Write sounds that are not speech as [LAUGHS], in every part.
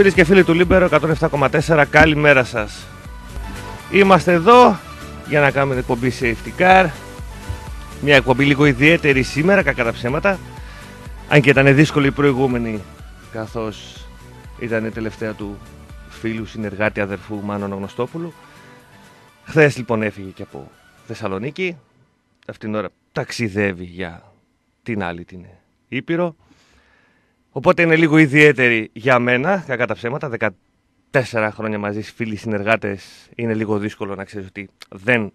Φίλες και φίλοι του Λίμπερο 107,4, καλημέρα σας. Είμαστε εδώ για να κάνουμε την εκπομπή Safety Car. Μια εκπομπή λίγο ιδιαίτερη σήμερα, κακά τα ψέματα. Αν και ήταν δύσκολη η προηγούμενη, καθώς ήταν η τελευταία του φίλου, συνεργάτη, αδερφού Μάνου Αναγνωστόπουλου. Χθες λοιπόν έφυγε και από Θεσσαλονίκη. Αυτήν την ώρα ταξιδεύει για την άλλη την Ήπειρο. Οπότε είναι λίγο ιδιαίτερη για μένα, κακά τα ψέματα. 14 χρόνια μαζί, φίλοι συνεργάτες, είναι λίγο δύσκολο να ξέρεις ότι δεν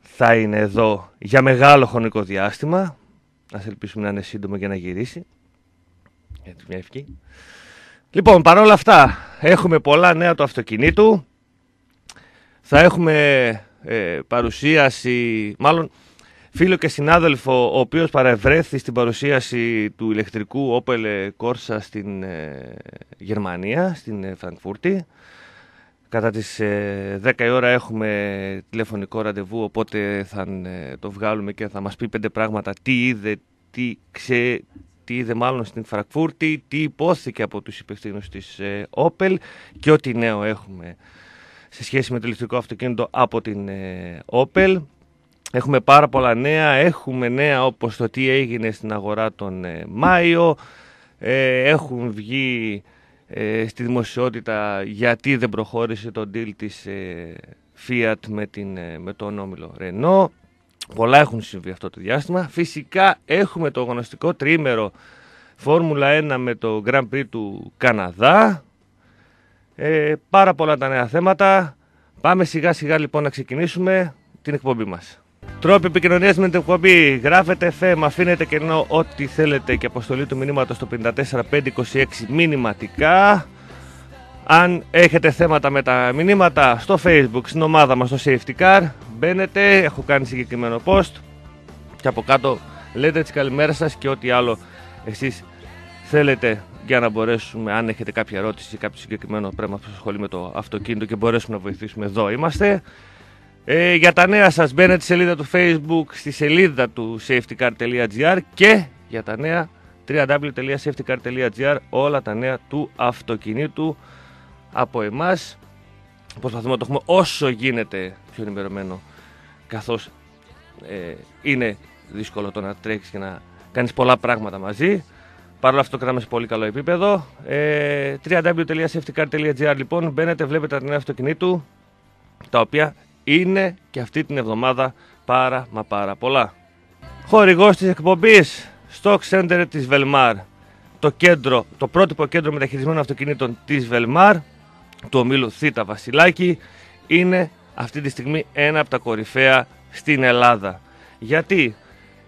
θα είναι εδώ για μεγάλο χρονικό διάστημα. Α ελπίσουμε να είναι σύντομο για να γυρίσει. Έτσι, μια ευχή. Λοιπόν, παρόλα αυτά, έχουμε πολλά νέα του αυτοκινήτου. Θα έχουμε ε, παρουσίαση, μάλλον φίλο και συνάδελφο ο οποίος παρευρέθη στην παρουσίαση του ηλεκτρικού Opel Corsa στην ε, Γερμανία, στην ε, Φραγκφούρτη. Κατά τις 10 η ώρα έχουμε τηλεφωνικό ραντεβού, οπότε θα το βγάλουμε και θα μας πει πέντε πράγματα τι είδε, τι, ξέ, τι είδε μάλλον στην Φραγκφούρτη, τι υπόθηκε από τους υπευθύνους της Opel και ό,τι νέο έχουμε σε σχέση με το ηλεκτρικό αυτοκίνητο από την Opel. Έχουμε πάρα πολλά νέα, έχουμε νέα όπως το τι έγινε στην αγορά τον ε, Μάιο, ε, έχουν βγει ε, στη δημοσιότητα γιατί δεν προχώρησε το deal της ε, Fiat με, την, με τον όμιλο Renault. Πολλά έχουν συμβεί αυτό το διάστημα. Φυσικά έχουμε το γνωστικό τρίμερο Φόρμουλα 1 με το Grand Prix του Καναδά. πάρα πολλά τα νέα θέματα. Πάμε σιγά σιγά λοιπόν να ξεκινήσουμε την εκπομπή μας. Τρόποι επικοινωνίας με την εκπομπή. Γράφετε FM, αφήνετε κενό ό,τι θέλετε και αποστολή του μηνύματος στο 54526 μηνυματικά. Αν έχετε θέματα με τα μηνύματα στο facebook, στην ομάδα μας στο Safety Car, μπαίνετε, έχω κάνει συγκεκριμένο post και από κάτω λέτε τις καλημέρα σας και ό,τι άλλο εσείς θέλετε για να μπορέσουμε, αν έχετε κάποια ερώτηση ή κάποιο συγκεκριμένο πρέπει να ασχολεί με το αυτοκίνητο και μπορέσουμε να βοηθήσουμε, εδώ είμαστε. Ε, για τα νέα σας μπαίνετε στη σελίδα του facebook, στη σελίδα του safetycar.gr και για τα νέα www.safetycar.gr όλα τα νέα του αυτοκινήτου από εμάς. Προσπαθούμε να το έχουμε όσο γίνεται πιο ενημερωμένο καθώς ε, είναι δύσκολο το να τρέξεις και να κάνεις πολλά πράγματα μαζί. Παρ' όλα αυτό το κρατάμε σε πολύ καλό επίπεδο. Ε, www.safetycar.gr λοιπόν μπαίνετε, βλέπετε τα νέα αυτοκινήτου τα οποία είναι και αυτή την εβδομάδα πάρα μα πάρα πολλά. Χορηγός της εκπομπής Stock Center της Velmar το, κέντρο, το πρότυπο κέντρο μεταχειρισμένων αυτοκινήτων της Velmar του ομίλου Θήτα Βασιλάκη είναι αυτή τη στιγμή ένα από τα κορυφαία στην Ελλάδα. Γιατί;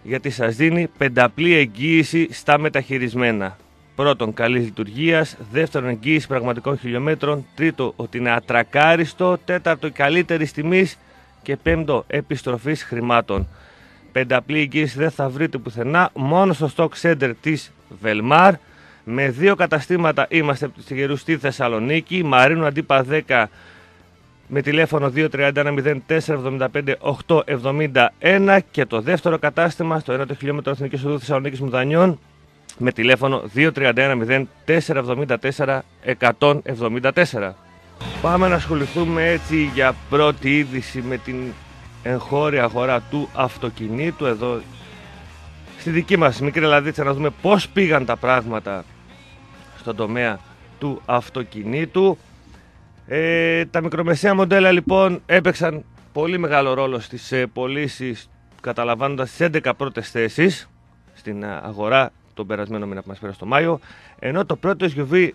Γιατί σας δίνει πενταπλή εγγύηση στα μεταχειρισμένα. Πρώτον, καλή λειτουργία. Δεύτερον, εγγύηση πραγματικών χιλιόμετρων. Τρίτο, ότι είναι ατρακάριστο. Τέταρτο, καλύτερη τιμή. Και πέμπτο, επιστροφής χρημάτων. Πενταπλή εγγύηση δεν θα βρείτε πουθενά. Μόνο στο Stock Center της Velmar. Με δύο καταστήματα είμαστε από τη Γερού στη Θεσσαλονίκη. Μαρίνου Αντίπα 10 με τηλέφωνο 231 και το δεύτερο κατάστημα στο 1 χιλιόμετρο Εθνικής Οδού Θεσσαλονίκης Μουδανιών με τηλέφωνο 2310 474 174. Πάμε να ασχοληθούμε έτσι για πρώτη είδηση με την εγχώρια αγορά του αυτοκινήτου εδώ στη δική μας μικρή Ελλαδίτσα να δούμε πώς πήγαν τα πράγματα στον τομέα του αυτοκινήτου. Ε, τα μικρομεσαία μοντέλα λοιπόν έπαιξαν πολύ μεγάλο ρόλο στις ε, πωλήσεις καταλαμβάνοντας τις 11 πρώτες θέσεις στην ε, αγορά τον περασμένο μήνα που μας πέρασε το Μάιο ενώ το πρώτο SUV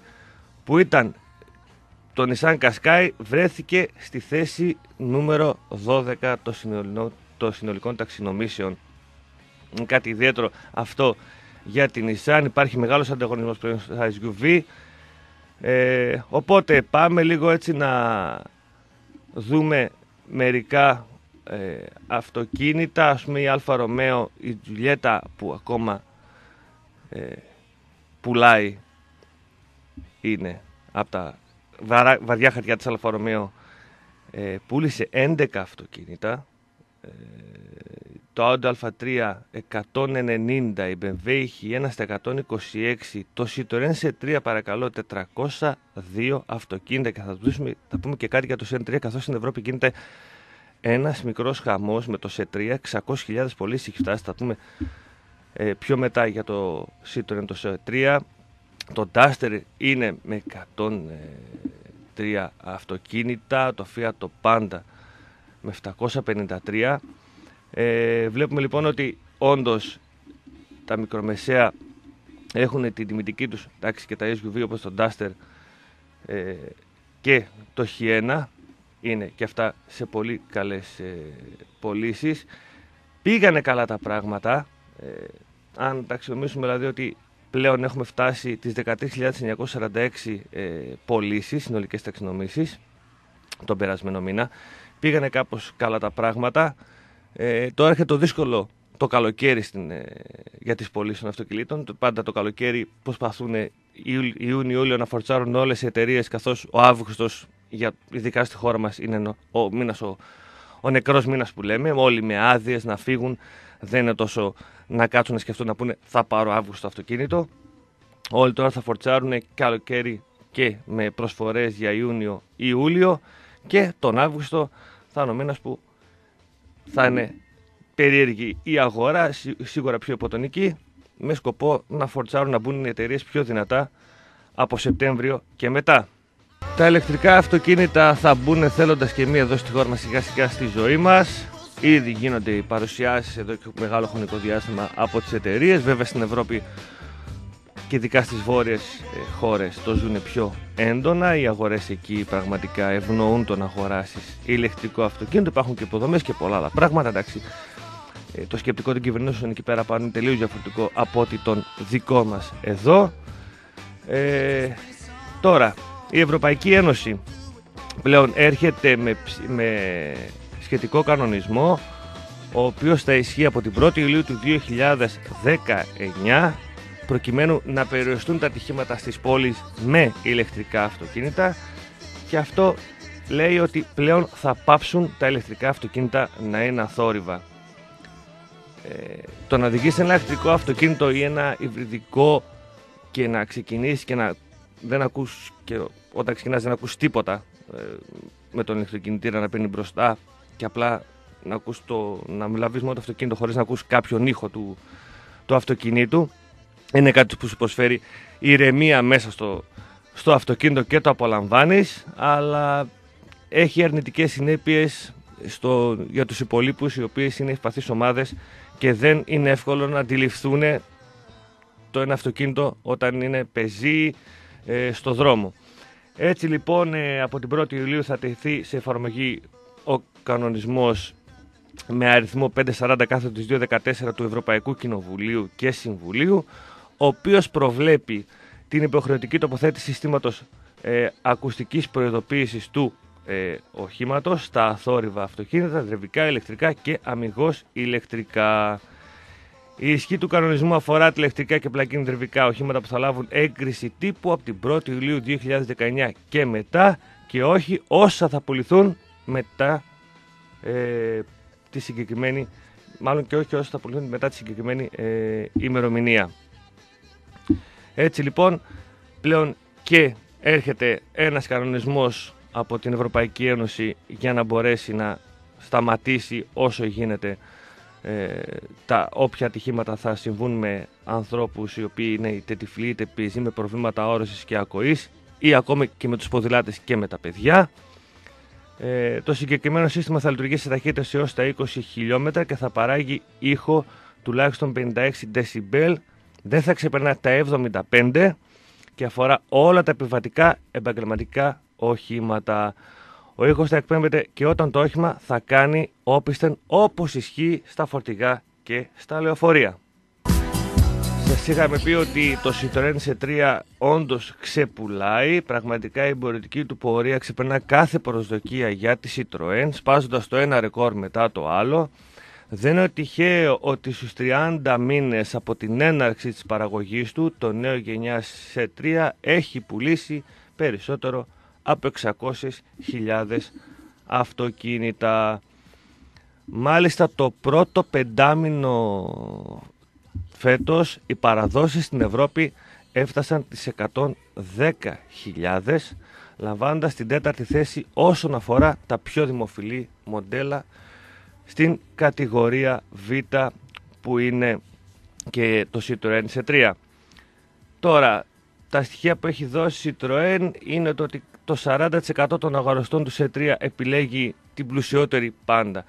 που ήταν το Nissan Qashqai βρέθηκε στη θέση νούμερο 12 των συνολικών, το συνολικών ταξινομήσεων. Είναι κάτι ιδιαίτερο αυτό για την Nissan. Υπάρχει μεγάλος ανταγωνισμός πλέον στα SUV. Ε, οπότε πάμε λίγο έτσι να δούμε μερικά ε, αυτοκίνητα. Ας πούμε η Alfa Romeo, η Giulietta που ακόμα ε, πουλάει είναι από τα βαριά χαρτιά της Αλφα ε, πούλησε 11 αυτοκίνητα. Ε, το Audi A3 190, η BMW έχει 1 στα 126, το Citroën C3 παρακαλώ 402 αυτοκίνητα. Και θα, δούμε, θα πούμε και κάτι για το C3 καθώς στην Ευρώπη γίνεται ένας μικρός χαμός με το C3, 600.000 πωλήσεις έχει φτάσει, θα πούμε ε, πιο μετά για το Citroën το C3, το Duster είναι με 103 αυτοκίνητα, το Fiat το Panda με 753 ε, βλέπουμε λοιπόν ότι όντως τα μικρομεσαία έχουν την τιμητική τους τάξη και τα SUV όπως το Duster ε, και το H1 είναι και αυτά σε πολύ καλές ε, πωλήσεις. Πήγανε καλά τα πράγματα. Ε, αν ταξινομήσουμε δηλαδή ότι πλέον έχουμε φτάσει τις 13.946 ε, πωλήσεις, συνολικές ταξινομήσεις, τον περασμένο μήνα. Πήγανε κάπως καλά τα πράγματα. Ε, τώρα έρχεται το δύσκολο το καλοκαίρι στην, ε, για τις πωλήσεις των αυτοκινήτων. Πάντα το καλοκαίρι προσπαθούν Ιούνιο-Ιούλιο να φορτσάρουν όλες οι εταιρείες καθώς ο Αύγουστος, για, ειδικά στη χώρα μας, είναι ο, μήνας, ο, ο νεκρός μήνας που λέμε. Όλοι με άδειες να φύγουν. Δεν είναι τόσο να κάτσουν να σκεφτούν να πούνε θα πάρω Αύγουστο το αυτοκίνητο. Όλοι τώρα θα φορτσάρουν καλοκαίρι και με προσφορές για Ιούνιο-Ιούλιο και τον Αύγουστο θα είναι ο μήνας που θα είναι περίεργη η αγορά, σίγουρα πιο υποτονική, με σκοπό να φορτσάρουν να μπουν οι εταιρείες πιο δυνατά από Σεπτέμβριο και μετά. Τα ηλεκτρικά αυτοκίνητα θα μπουν θέλοντας και μία εδώ στη χώρα μας σιγά σιγά στη ζωή μας. Ήδη γίνονται οι παρουσιάσεις εδώ και μεγάλο χρονικό διάστημα από τις εταιρείες. Βέβαια στην Ευρώπη και ειδικά στις βόρειες ε, χώρες το ζουν πιο έντονα. Οι αγορές εκεί πραγματικά ευνοούν το να αγοράσεις ηλεκτρικό αυτοκίνητο. Υπάρχουν και υποδομές και πολλά άλλα πράγματα. Εντάξει. Ε, το σκεπτικό των κυβερνήσεων εκεί πέρα πάνω είναι τελείως διαφορετικό από ότι τον δικό μας εδώ. Ε, τώρα, η Ευρωπαϊκή Ένωση πλέον έρχεται με, με σχετικό κανονισμό ο οποίος θα ισχύει από την 1η Ιουλίου του 2019 προκειμένου να περιοριστούν τα ατυχήματα στις πόλεις με ηλεκτρικά αυτοκίνητα και αυτό λέει ότι πλέον θα πάψουν τα ηλεκτρικά αυτοκίνητα να είναι αθόρυβα. Ε, το να οδηγήσει ένα ηλεκτρικό αυτοκίνητο ή ένα υβριδικό και να ξεκινήσεις και να δεν ακούς και όταν ξεκινάς δεν ακούς τίποτα ε, με τον ηλεκτροκινητήρα να παίρνει μπροστά και απλά να, ακούς το, να μιλαβείς μόνο το αυτοκίνητο χωρίς να ακούς κάποιον ήχο του, του αυτοκινήτου είναι κάτι που σου προσφέρει ηρεμία μέσα στο, στο αυτοκίνητο και το απολαμβάνεις, αλλά έχει αρνητικές συνέπειες στο, για τους υπολείπους οι οποίες είναι ευπαθείς ομάδες και δεν είναι εύκολο να αντιληφθούν το ένα αυτοκίνητο όταν είναι πεζί ε, στο δρόμο. Έτσι λοιπόν ε, από την 1η Ιουλίου θα τεθεί σε εφαρμογή ο κανονισμός με αριθμό 540 κάθετος 214 του Ευρωπαϊκού Κοινοβουλίου και Συμβουλίου ο οποίος προβλέπει την υποχρεωτική τοποθέτηση συστήματος ε, ακουστικής προειδοποίησης του ε, οχήματος στα αθόρυβα αυτοκίνητα, δρεβικά, ηλεκτρικά και αμυγός ηλεκτρικά. Η ισχύ του κανονισμού αφορά τη ηλεκτρικά και πλακίνη δρεβικά οχήματα που θα λάβουν έγκριση τύπου από την 1η Ιουλίου 2019 και μετά και όχι όσα θα πουληθούν μετά ε, τη συγκεκριμένη, μάλλον και όχι όσα θα πουληθούν μετά τη συγκεκριμένη ε, ημερομηνία. Έτσι λοιπόν πλέον και έρχεται ένας κανονισμός από την Ευρωπαϊκή Ένωση για να μπορέσει να σταματήσει όσο γίνεται ε, τα όποια ατυχήματα θα συμβούν με ανθρώπους οι οποίοι είναι είτε τυφλοί είτε πίζοι με προβλήματα όρωσης και ακοής ή ακόμη και με τους ποδηλάτες και με τα παιδιά. Ε, το συγκεκριμένο σύστημα θα λειτουργήσει σε ταχύτητες έως τα 20 χιλιόμετρα και θα παράγει ήχο τουλάχιστον 56 decibel δεν θα ξεπερνά τα 75 και αφορά όλα τα επιβατικά επαγγελματικά οχήματα. Ο ήχος θα εκπέμπεται και όταν το όχημα θα κάνει όπισθεν όπως ισχύει στα φορτηγά και στα λεωφορεία. Σα είχαμε πει ότι το Citroën C3 όντως ξεπουλάει. Πραγματικά η εμπορική του πορεία ξεπερνά κάθε προσδοκία για τη Citroën, σπάζοντας το ένα ρεκόρ μετά το άλλο. Δεν είναι τυχαίο ότι στους 30 μήνες από την έναρξη της παραγωγής του το νέο γενιά C3 έχει πουλήσει περισσότερο από 600.000 αυτοκίνητα. Μάλιστα το πρώτο πεντάμινο φέτος οι παραδόσεις στην Ευρώπη έφτασαν τις 110.000 λαμβάνοντας την τέταρτη θέση όσον αφορά τα πιο δημοφιλή μοντέλα στην κατηγορία Β που είναι και το Citroën C3. Τώρα, τα στοιχεία που έχει δώσει η Citroën είναι το ότι το 40% των αγοραστών του C3 επιλέγει την πλουσιότερη πάντα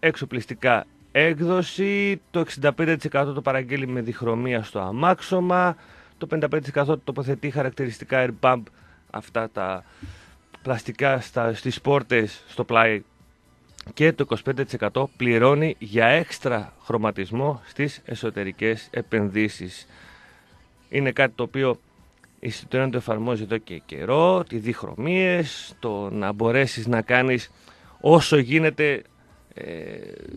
εξοπλιστικά έκδοση, το 65% το παραγγέλει με διχρωμία στο αμάξωμα, το 55% τοποθετεί χαρακτηριστικά air pump, αυτά τα πλαστικά στα, στις πόρτες στο πλάι και το 25% πληρώνει για έξτρα χρωματισμό στις εσωτερικές επενδύσεις. Είναι κάτι το οποίο η Citroën το εφαρμόζει εδώ και καιρό, τη διχρωμίες, το να μπορέσεις να κάνεις όσο γίνεται ε,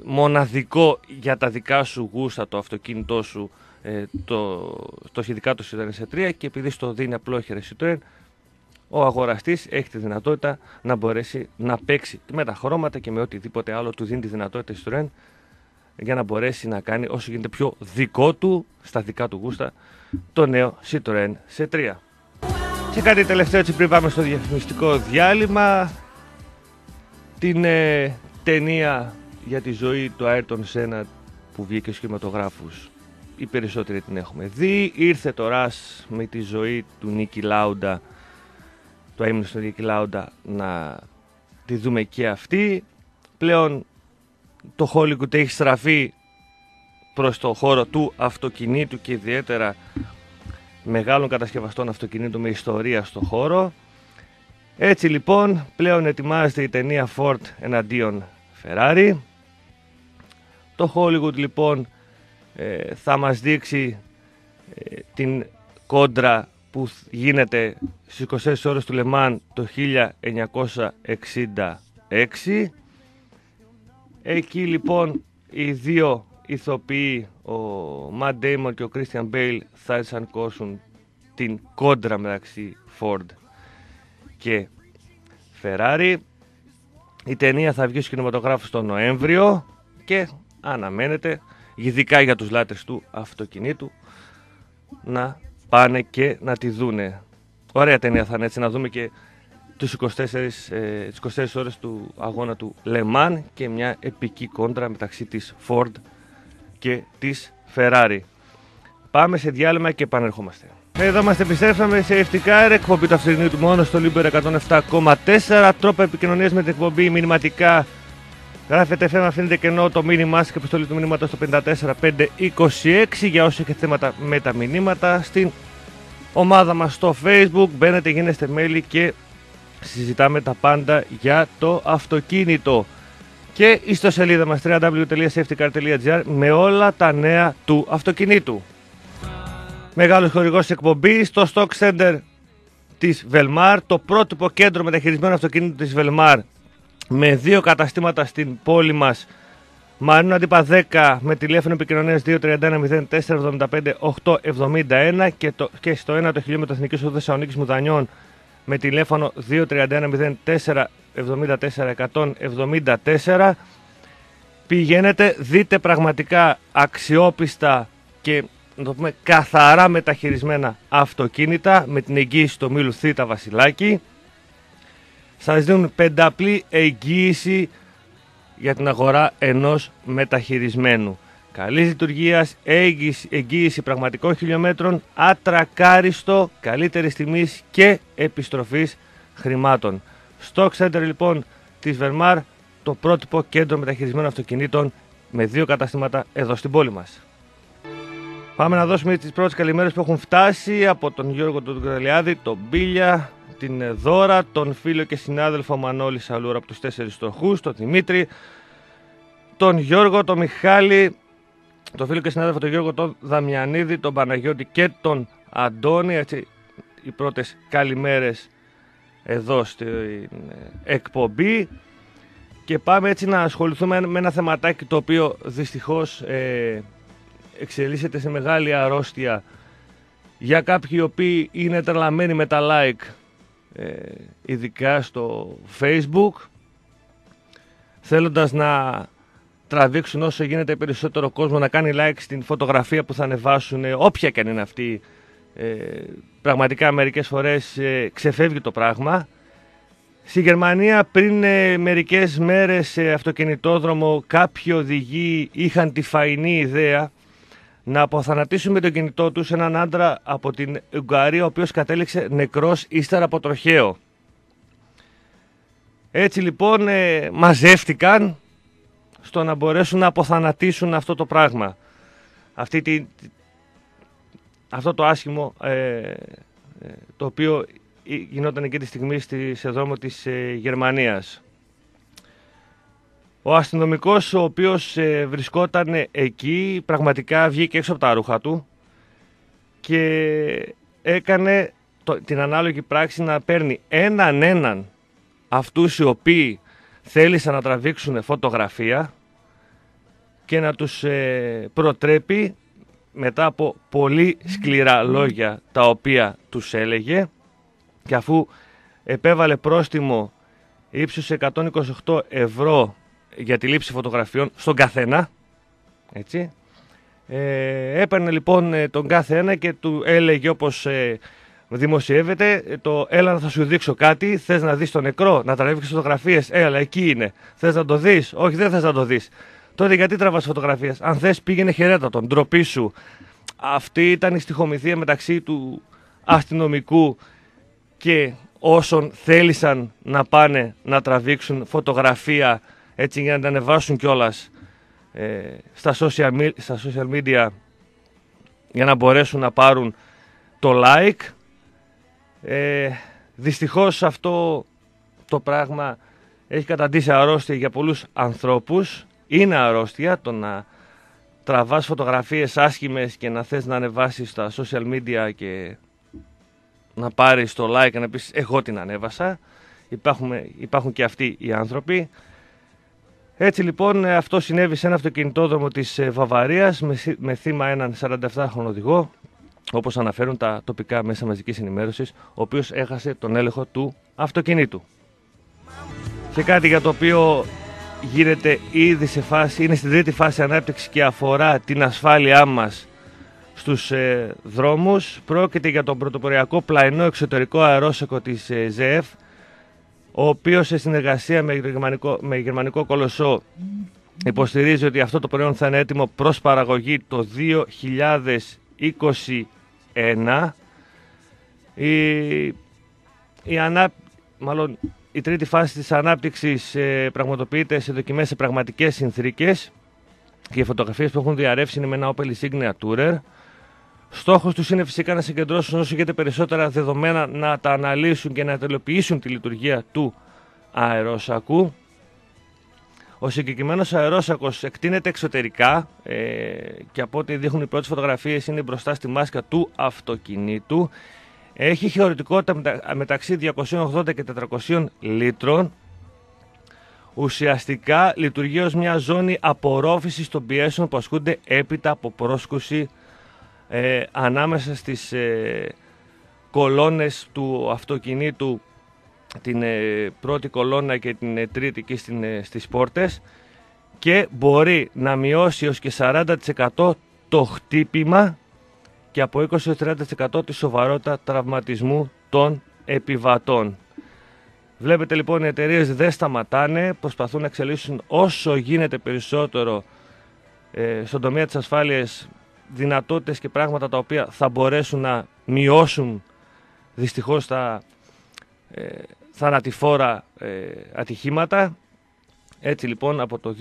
μοναδικό για τα δικά σου γούστα το αυτοκίνητό σου ε, το, το σχετικά το Citroën σε 3 και επειδή στο δίνει απλόχερα Citroën ο αγοραστής έχει τη δυνατότητα να μπορέσει να παίξει με τα χρώματα και με οτιδήποτε άλλο του δίνει τη δυνατότητα Citroën για να μπορέσει να κάνει όσο γίνεται πιο δικό του στα δικά του γούστα το νέο Citroën σε 3. Και κάτι τελευταίο έτσι πριν πάμε στο διαφημιστικό διάλειμμα την ε, ταινία για τη ζωή του Άιρτον Σένα που βγήκε στους κινηματογράφους οι περισσότεροι την έχουμε δει. Ήρθε το Ρας με τη ζωή του Νίκη Λάουντα του έμεινε στον Νίκη Λάουντα να τη δούμε και αυτή. Πλέον το Hollywood έχει στραφεί προς το χώρο του αυτοκινήτου και ιδιαίτερα μεγάλων κατασκευαστών αυτοκινήτων με ιστορία στο χώρο έτσι λοιπόν πλέον ετοιμάζεται η ταινία Ford εναντίον Ferrari. Το Hollywood λοιπόν ε, θα μας δείξει ε, την κόντρα που γίνεται στις 24 ώρες του Λεμάν το 1966. Εκεί λοιπόν οι δύο ηθοποιοί, ο Matt Damon και ο Christian Bale θα εισανκώσουν την κόντρα μεταξύ Ford και Ferrari. Η ταινία θα βγει στο κινηματογράφος τον Νοέμβριο και αναμένεται, ειδικά για τους λάτρες του αυτοκινήτου, να πάνε και να τη δούνε. Ωραία ταινία θα είναι έτσι, να δούμε και τους 24, ε, τις 24 ώρες του αγώνα του Le Mans και μια επική κόντρα μεταξύ της Ford και της Ferrari. Πάμε σε διάλειμμα και επανερχόμαστε. Εδώ είμαστε, επιστρέψαμε σε ευτικά εκπομπή του αυτοκινήτου μόνος στο Liber 107,4. Τρόπο επικοινωνίας με την εκπομπή μηνυματικά. Γράφετε FM, αφήνετε κενό το μήνυμά σας και επιστολή του μηνύματος στο 54526 για όσοι έχετε θέματα με τα μηνύματα. Στην ομάδα μας στο Facebook μπαίνετε, γίνεστε μέλη και συζητάμε τα πάντα για το αυτοκίνητο. Και στο σελίδα μας www.safetycar.gr με όλα τα νέα του αυτοκινήτου μεγάλος χορηγός εκπομπής στο Stock Center της Velmar, το πρότυπο κέντρο μεταχειρισμένου αυτοκίνητου της Velmar με δύο καταστήματα στην πόλη μας Μαρίνο Αντίπα 10 με τηλέφωνο επικοινωνίας 231 871 και, το, και στο 1 το χιλιόμετρο Εθνικής Οδού Θεσσαλονίκης Μουδανιών με τηλέφωνο 231 174. Πηγαίνετε, δείτε πραγματικά αξιόπιστα και να το πούμε, καθαρά μεταχειρισμένα αυτοκίνητα με την εγγύηση του Μήλου Θήτα Βασιλάκη. Σας δίνουν πενταπλή εγγύηση για την αγορά ενός μεταχειρισμένου. Καλή λειτουργία, εγγύηση, εγγύηση πραγματικών χιλιόμετρων, ατρακάριστο, καλύτερης τιμής και επιστροφής χρημάτων. Stock Center λοιπόν της Vermar, το πρότυπο κέντρο μεταχειρισμένων αυτοκινήτων με δύο καταστήματα εδώ στην πόλη μας. Πάμε να δώσουμε τις πρώτες καλημέρες που έχουν φτάσει από τον Γιώργο τον Κραλιάδη, τον Μπίλια, την Δώρα, τον φίλο και συνάδελφο Μανώλη Σαλούρα από τους τέσσερις στοχούς, τον Δημήτρη, τον Γιώργο, τον Μιχάλη, τον φίλο και συνάδελφο τον Γιώργο, τον Δαμιανίδη, τον Παναγιώτη και τον Αντώνη. Έτσι, οι πρώτες καλημέρες εδώ στην εκπομπή. Και πάμε έτσι να ασχοληθούμε με ένα θεματάκι το οποίο δυστυχώς ε, εξελίσσεται σε μεγάλη αρρώστια για κάποιοι οι οποίοι είναι τρελαμένοι με τα like ε, ειδικά στο facebook θέλοντας να τραβήξουν όσο γίνεται περισσότερο κόσμο να κάνει like στην φωτογραφία που θα ανεβάσουν, όποια και αν είναι αυτή. Ε, πραγματικά μερικές φορές ε, ξεφεύγει το πράγμα. Στη Γερμανία πριν ε, μερικές μέρες σε αυτοκινητόδρομο κάποιοι οδηγοί είχαν τη φαϊνή ιδέα να αποθανατήσουν με το κινητό τους έναν άντρα από την Ουγγαρία ο οποίος κατέληξε νεκρός ύστερα από τροχαίο. Έτσι λοιπόν ε, μαζεύτηκαν στο να μπορέσουν να αποθανατήσουν αυτό το πράγμα. Αυτή τη, αυτό το άσχημο ε, ε, το οποίο γινόταν εκεί τη στιγμή στη, σε δρόμο της ε, Γερμανίας. Ο αστυνομικός ο οποίος ε, βρισκόταν εκεί πραγματικά βγήκε έξω από τα ρούχα του και έκανε την ανάλογη πράξη να παίρνει έναν έναν αυτούς οι οποίοι θέλησαν να τραβήξουν φωτογραφία και να τους ε, προτρέπει μετά από πολύ σκληρά λόγια τα οποία τους έλεγε και αφού επέβαλε πρόστιμο ύψους 128 ευρώ για τη λήψη φωτογραφιών στον καθένα, έτσι, ε, έπαιρνε λοιπόν ε, τον κάθε ένα και του έλεγε όπως ε, δημοσιεύεται το έλα να θα σου δείξω κάτι, θες να δεις τον νεκρό, να τραβήξεις φωτογραφίες, έλα εκεί είναι, θες να το δεις, όχι δεν θες να το δεις. Τότε γιατί τραβάς φωτογραφίες, αν θες πήγαινε χαιρέτα τον, ντροπή σου. Αυτή ήταν η στοιχομηθεία μεταξύ του αστυνομικού και όσων θέλησαν να πάνε να τραβήξουν φωτογραφία έτσι για να τα ανεβάσουν κιόλας ε, στα, social, στα social media για να μπορέσουν να πάρουν το like. Ε, δυστυχώς αυτό το πράγμα έχει καταντήσει αρρώστια για πολλούς ανθρώπους. Είναι αρρώστια το να τραβάς φωτογραφίες άσχημες και να θες να ανεβάσεις στα social media και να πάρεις το like και να πεις εγώ την ανέβασα. Υπάρχουν, υπάρχουν και αυτοί οι άνθρωποι. Έτσι λοιπόν αυτό συνέβη σε ένα αυτοκινητόδρομο της ε, Βαβαρίας με, με θύμα έναν 47χρονο οδηγό όπως αναφέρουν τα τοπικά μέσα μαζικής ενημέρωσης ο οποίος έχασε τον έλεγχο του αυτοκινήτου. Και κάτι για το οποίο γίνεται ήδη σε φάση, είναι στην τρίτη φάση ανάπτυξης και αφορά την ασφάλειά μας στους ε, δρόμους. Πρόκειται για τον πρωτοποριακό πλαϊνό εξωτερικό αερόσεκο της ε, ΖΕΕΦ, ο οποίος σε συνεργασία με γερμανικό, με γερμανικό κολοσσό υποστηρίζει ότι αυτό το προϊόν θα είναι έτοιμο προς παραγωγή το 2021. Η, η, ανά, μάλλον, η τρίτη φάση της ανάπτυξης ε, πραγματοποιείται σε δοκιμές σε πραγματικές συνθήκες και οι φωτογραφίες που έχουν διαρρεύσει είναι με ένα Opel Insignia Tourer. Στόχος τους είναι φυσικά να συγκεντρώσουν όσο γίνεται περισσότερα δεδομένα, να τα αναλύσουν και να τελειοποιήσουν τη λειτουργία του αερόσακου. Ο συγκεκριμένος αερόσακος εκτείνεται εξωτερικά ε, και από ό,τι δείχνουν οι πρώτες φωτογραφίες είναι μπροστά στη μάσκα του αυτοκινήτου. Έχει χωρητικότητα μεταξύ 280 και 400 λίτρων. Ουσιαστικά λειτουργεί ως μια ζώνη απορρόφησης των πιέσεων που ασκούνται έπειτα από πρόσκουση ε, ανάμεσα στις ε, κολόνες του αυτοκινήτου την ε, πρώτη κολόνα και την ε, τρίτη και στην, ε, στις πόρτες και μπορεί να μειώσει ως και 40% το χτύπημα και από 20-30% τη σοβαρότητα τραυματισμού των επιβατών. Βλέπετε λοιπόν οι εταιρείες δεν σταματάνε, προσπαθούν να εξελίσσουν όσο γίνεται περισσότερο ε, στον τομέα της ασφάλειας δυνατότητες και πράγματα τα οποία θα μπορέσουν να μειώσουν δυστυχώς τα ε, θανατηφόρα ε, ατυχήματα. Έτσι λοιπόν από το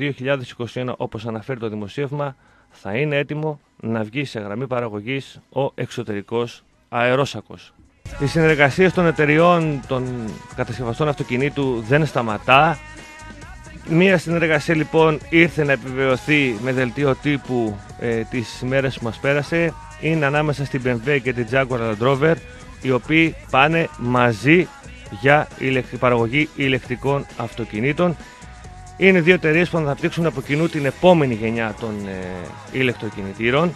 2021 όπως αναφέρει το δημοσίευμα θα είναι έτοιμο να βγει σε γραμμή παραγωγής ο εξωτερικός αερόσακος. Η συνεργασία των εταιριών των κατασκευαστών αυτοκινήτου δεν σταματά. Μία συνεργασία λοιπόν ήρθε να επιβεβαιωθεί με δελτίο τύπου ε, τις ημέρες που μας πέρασε. Είναι ανάμεσα στην BMW και την Jaguar Land Rover οι οποίοι πάνε μαζί για παραγωγή ηλεκτρικών αυτοκινήτων. Είναι δύο εταιρείες που θα αναπτύξουν από κοινού την επόμενη γενιά των ε, ηλεκτροκινητήρων.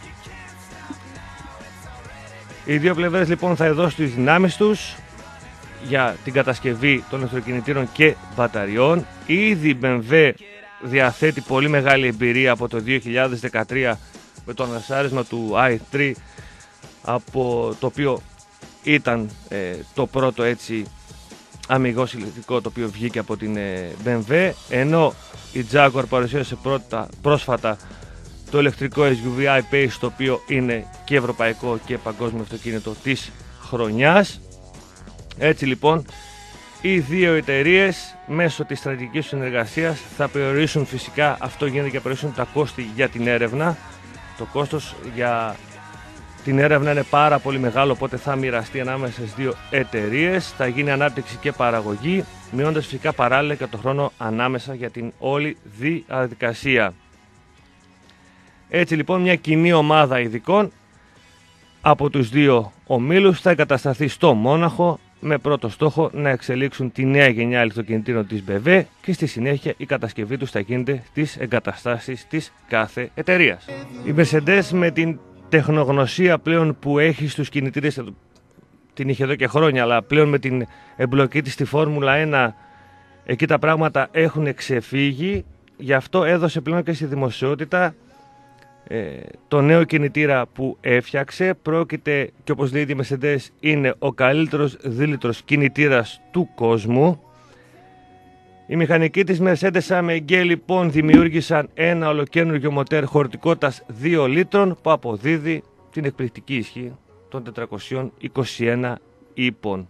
Οι δύο πλευρές λοιπόν θα εδώσουν τις δυνάμεις τους για την κατασκευή των ηλεκτροκινητήρων και μπαταριών. Ήδη η BMW διαθέτει πολύ μεγάλη εμπειρία από το 2013 με το ανασάρισμα του i3 από το οποίο ήταν ε, το πρώτο έτσι αμυγός ηλεκτρικό το οποίο βγήκε από την ε, BMW ενώ η Jaguar παρουσίασε πρώτα, πρόσφατα το ηλεκτρικό SUV I-Pace το οποίο είναι και ευρωπαϊκό και παγκόσμιο αυτοκίνητο της χρονιάς έτσι λοιπόν οι δύο εταιρείες μέσω της στρατηγικής συνεργασίας θα περιορίσουν φυσικά αυτό γίνεται για περιορίσουν τα κόστη για την έρευνα το κόστος για την έρευνα είναι πάρα πολύ μεγάλο, οπότε θα μοιραστεί ανάμεσα στις δύο εταιρείες. Θα γίνει ανάπτυξη και παραγωγή, μειώνοντας φυσικά παράλληλα και το χρόνο ανάμεσα για την όλη διαδικασία. Έτσι λοιπόν, μια κοινή ομάδα ειδικών από τους δύο ομίλους θα εγκατασταθεί στο Μόναχο με πρώτο στόχο να εξελίξουν τη νέα γενιά ηλεκτροκινητήρων της BV και στη συνέχεια η κατασκευή τους θα γίνεται στις εγκαταστάσεις της κάθε εταιρείας. Η Mercedes με την τεχνογνωσία πλέον που έχει στους κινητήρες την είχε εδώ και χρόνια αλλά πλέον με την εμπλοκή της στη Φόρμουλα 1 εκεί τα πράγματα έχουν ξεφύγει γι' αυτό έδωσε πλέον και στη δημοσιότητα ε, το νέο κινητήρα που έφτιαξε πρόκειται και όπως λέει η Mercedes είναι ο καλύτερος δίλητρος κινητήρας του κόσμου οι μηχανικοί της Mercedes AMG λοιπόν δημιούργησαν ένα ολοκένουργιο μοτέρ χωρητικότητας 2 λίτρων που αποδίδει την εκπληκτική ισχύ των 421 ύπων.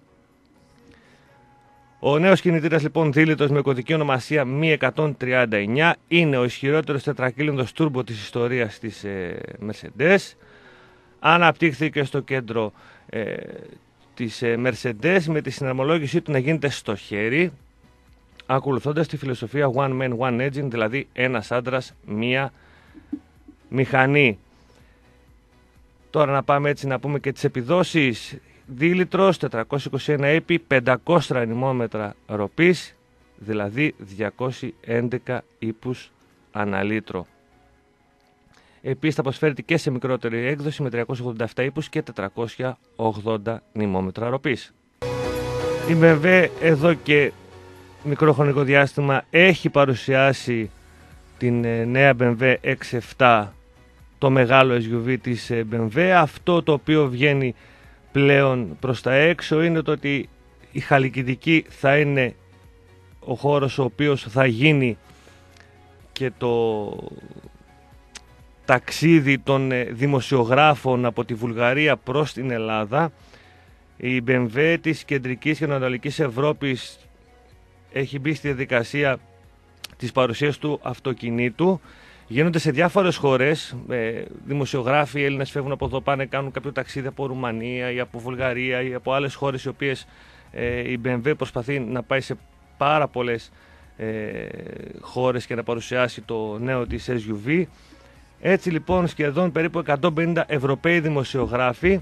Ο νέος κινητήρας λοιπόν δίλητος με κωδική ονομασία Mi 139 είναι ο ισχυρότερος τετρακύλινδος τούρμπο της ιστορίας της ε, Mercedes. Αναπτύχθηκε στο κέντρο ε, της ε, Mercedes με τη συναρμολόγησή του να γίνεται στο χέρι ακολουθώντας τη φιλοσοφία one man one engine, δηλαδή ένας άντρας, μία μηχανή. Τώρα να πάμε έτσι να πούμε και τις επιδόσεις. Δίλητρος, 421 έπι, 500 ρανιμόμετρα ροπής, δηλαδή 211 ύπους αναλύτρο. Επίσης θα προσφέρεται και σε μικρότερη έκδοση με 387 ύπους και 480 νημόμετρα ροπής. Η BMW εδώ και μικρό χρονικό διάστημα έχει παρουσιάσει την ε, νέα BMW X7 το μεγάλο SUV της ε, BMW αυτό το οποίο βγαίνει πλέον προς τα έξω είναι το ότι η Χαλκιδική θα είναι ο χώρος ο οποίος θα γίνει και το ταξίδι των ε, δημοσιογράφων από τη Βουλγαρία προς την Ελλάδα η BMW της κεντρικής και ανατολικής Ευρώπης έχει μπει στη διαδικασία της παρουσίας του αυτοκινήτου. Γίνονται σε διάφορες χώρες, ε, δημοσιογράφοι Έλληνες φεύγουν από εδώ, πάνε κάνουν κάποιο ταξίδι από Ρουμανία ή από Βουλγαρία ή από άλλες χώρες οι οποίες ε, η BMW προσπαθεί να πάει σε πάρα πολλές ε, χώρες και να παρουσιάσει το νέο της SUV. Έτσι λοιπόν σχεδόν περίπου 150 Ευρωπαίοι δημοσιογράφοι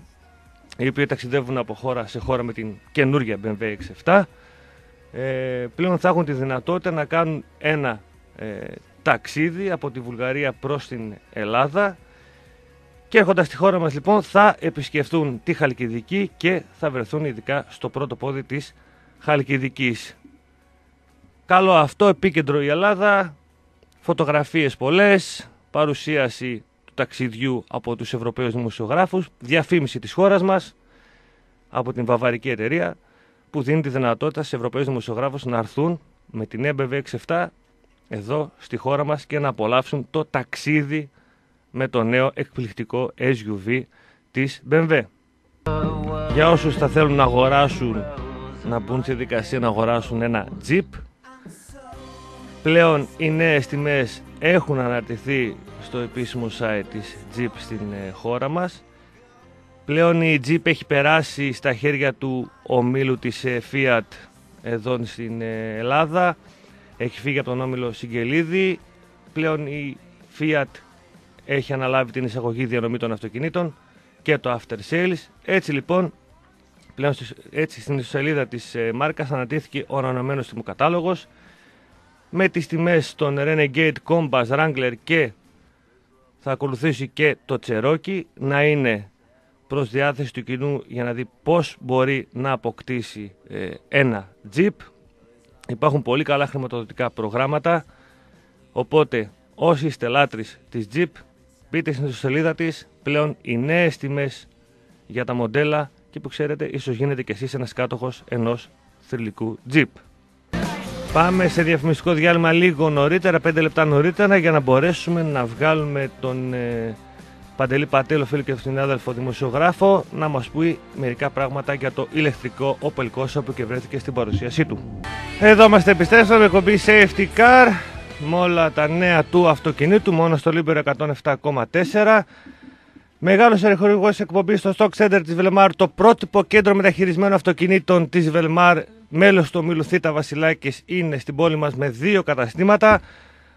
οι οποίοι ταξιδεύουν από χώρα σε χώρα με την καινούργια BMW X7 ε, πλέον θα έχουν τη δυνατότητα να κάνουν ένα ε, ταξίδι από τη Βουλγαρία προς την Ελλάδα. Και έρχοντας στη χώρα μας λοιπόν θα επισκεφτούν τη Χαλκιδική και θα βρεθούν ειδικά στο πρώτο πόδι της Χαλκιδικής. Καλό αυτό, επίκεντρο η Ελλάδα, φωτογραφίες πολλές, παρουσίαση του ταξιδιού από τους Ευρωπαίους δημοσιογράφους, διαφήμιση της χώρας μας από την βαβαρική εταιρεία που δίνει τη δυνατότητα σε Ευρωπαίους δημοσιογράφους να έρθουν με την EBV 7 εδώ στη χώρα μας και να απολαύσουν το ταξίδι με το νέο εκπληκτικό SUV της BMW. Για όσους θα θέλουν να αγοράσουν, να μπουν στη δικασία να αγοράσουν ένα Jeep, πλέον οι νέες τιμές έχουν αναρτηθεί στο επίσημο site της Jeep στην ε, χώρα μας Πλέον η Jeep έχει περάσει στα χέρια του ομίλου της ε, Fiat εδώ στην ε, Ελλάδα. Έχει φύγει από τον όμιλο Συγγελίδη. Πλέον η Fiat έχει αναλάβει την εισαγωγή διανομή των αυτοκινήτων και το after sales. Έτσι λοιπόν, πλέον έτσι στην ιστοσελίδα της ε, μάρκας ανατήθηκε ο ανανεωμένος τιμοκατάλογος με τις τιμές των Renegade, Compass, Wrangler και θα ακολουθήσει και το Cherokee να είναι προς διάθεση του κοινού για να δει πώς μπορεί να αποκτήσει ε, ένα Jeep. Υπάρχουν πολύ καλά χρηματοδοτικά προγράμματα Οπότε όσοι είστε λάτρεις της Jeep μπείτε στην ιστοσελίδα της πλέον οι νέες τιμές για τα μοντέλα και που ξέρετε ίσως γίνετε κι εσείς ένας κάτοχος ενός θρηλυκού Jeep. Πάμε σε διαφημιστικό διάλειμμα λίγο νωρίτερα, 5 λεπτά νωρίτερα για να μπορέσουμε να βγάλουμε τον ε, Παντελή Πατέλο, φίλο και συνάδελφο δημοσιογράφο, να μας πει μερικά πράγματα για το ηλεκτρικό Opel Corsa που και βρέθηκε στην παρουσίασή του. Εδώ είμαστε επιστρέψαμε, κομπή Safety Car, με όλα τα νέα του αυτοκινήτου, μόνο στο Libre 107,4. Μεγάλος ερεχορηγό εκπομπής στο Stock Center της Βελμάρ, το πρότυπο κέντρο μεταχειρισμένων αυτοκινήτων της Βελμάρ, μέλος του ομίλου Θήτα Βασιλάκης, είναι στην πόλη μας με δύο καταστήματα.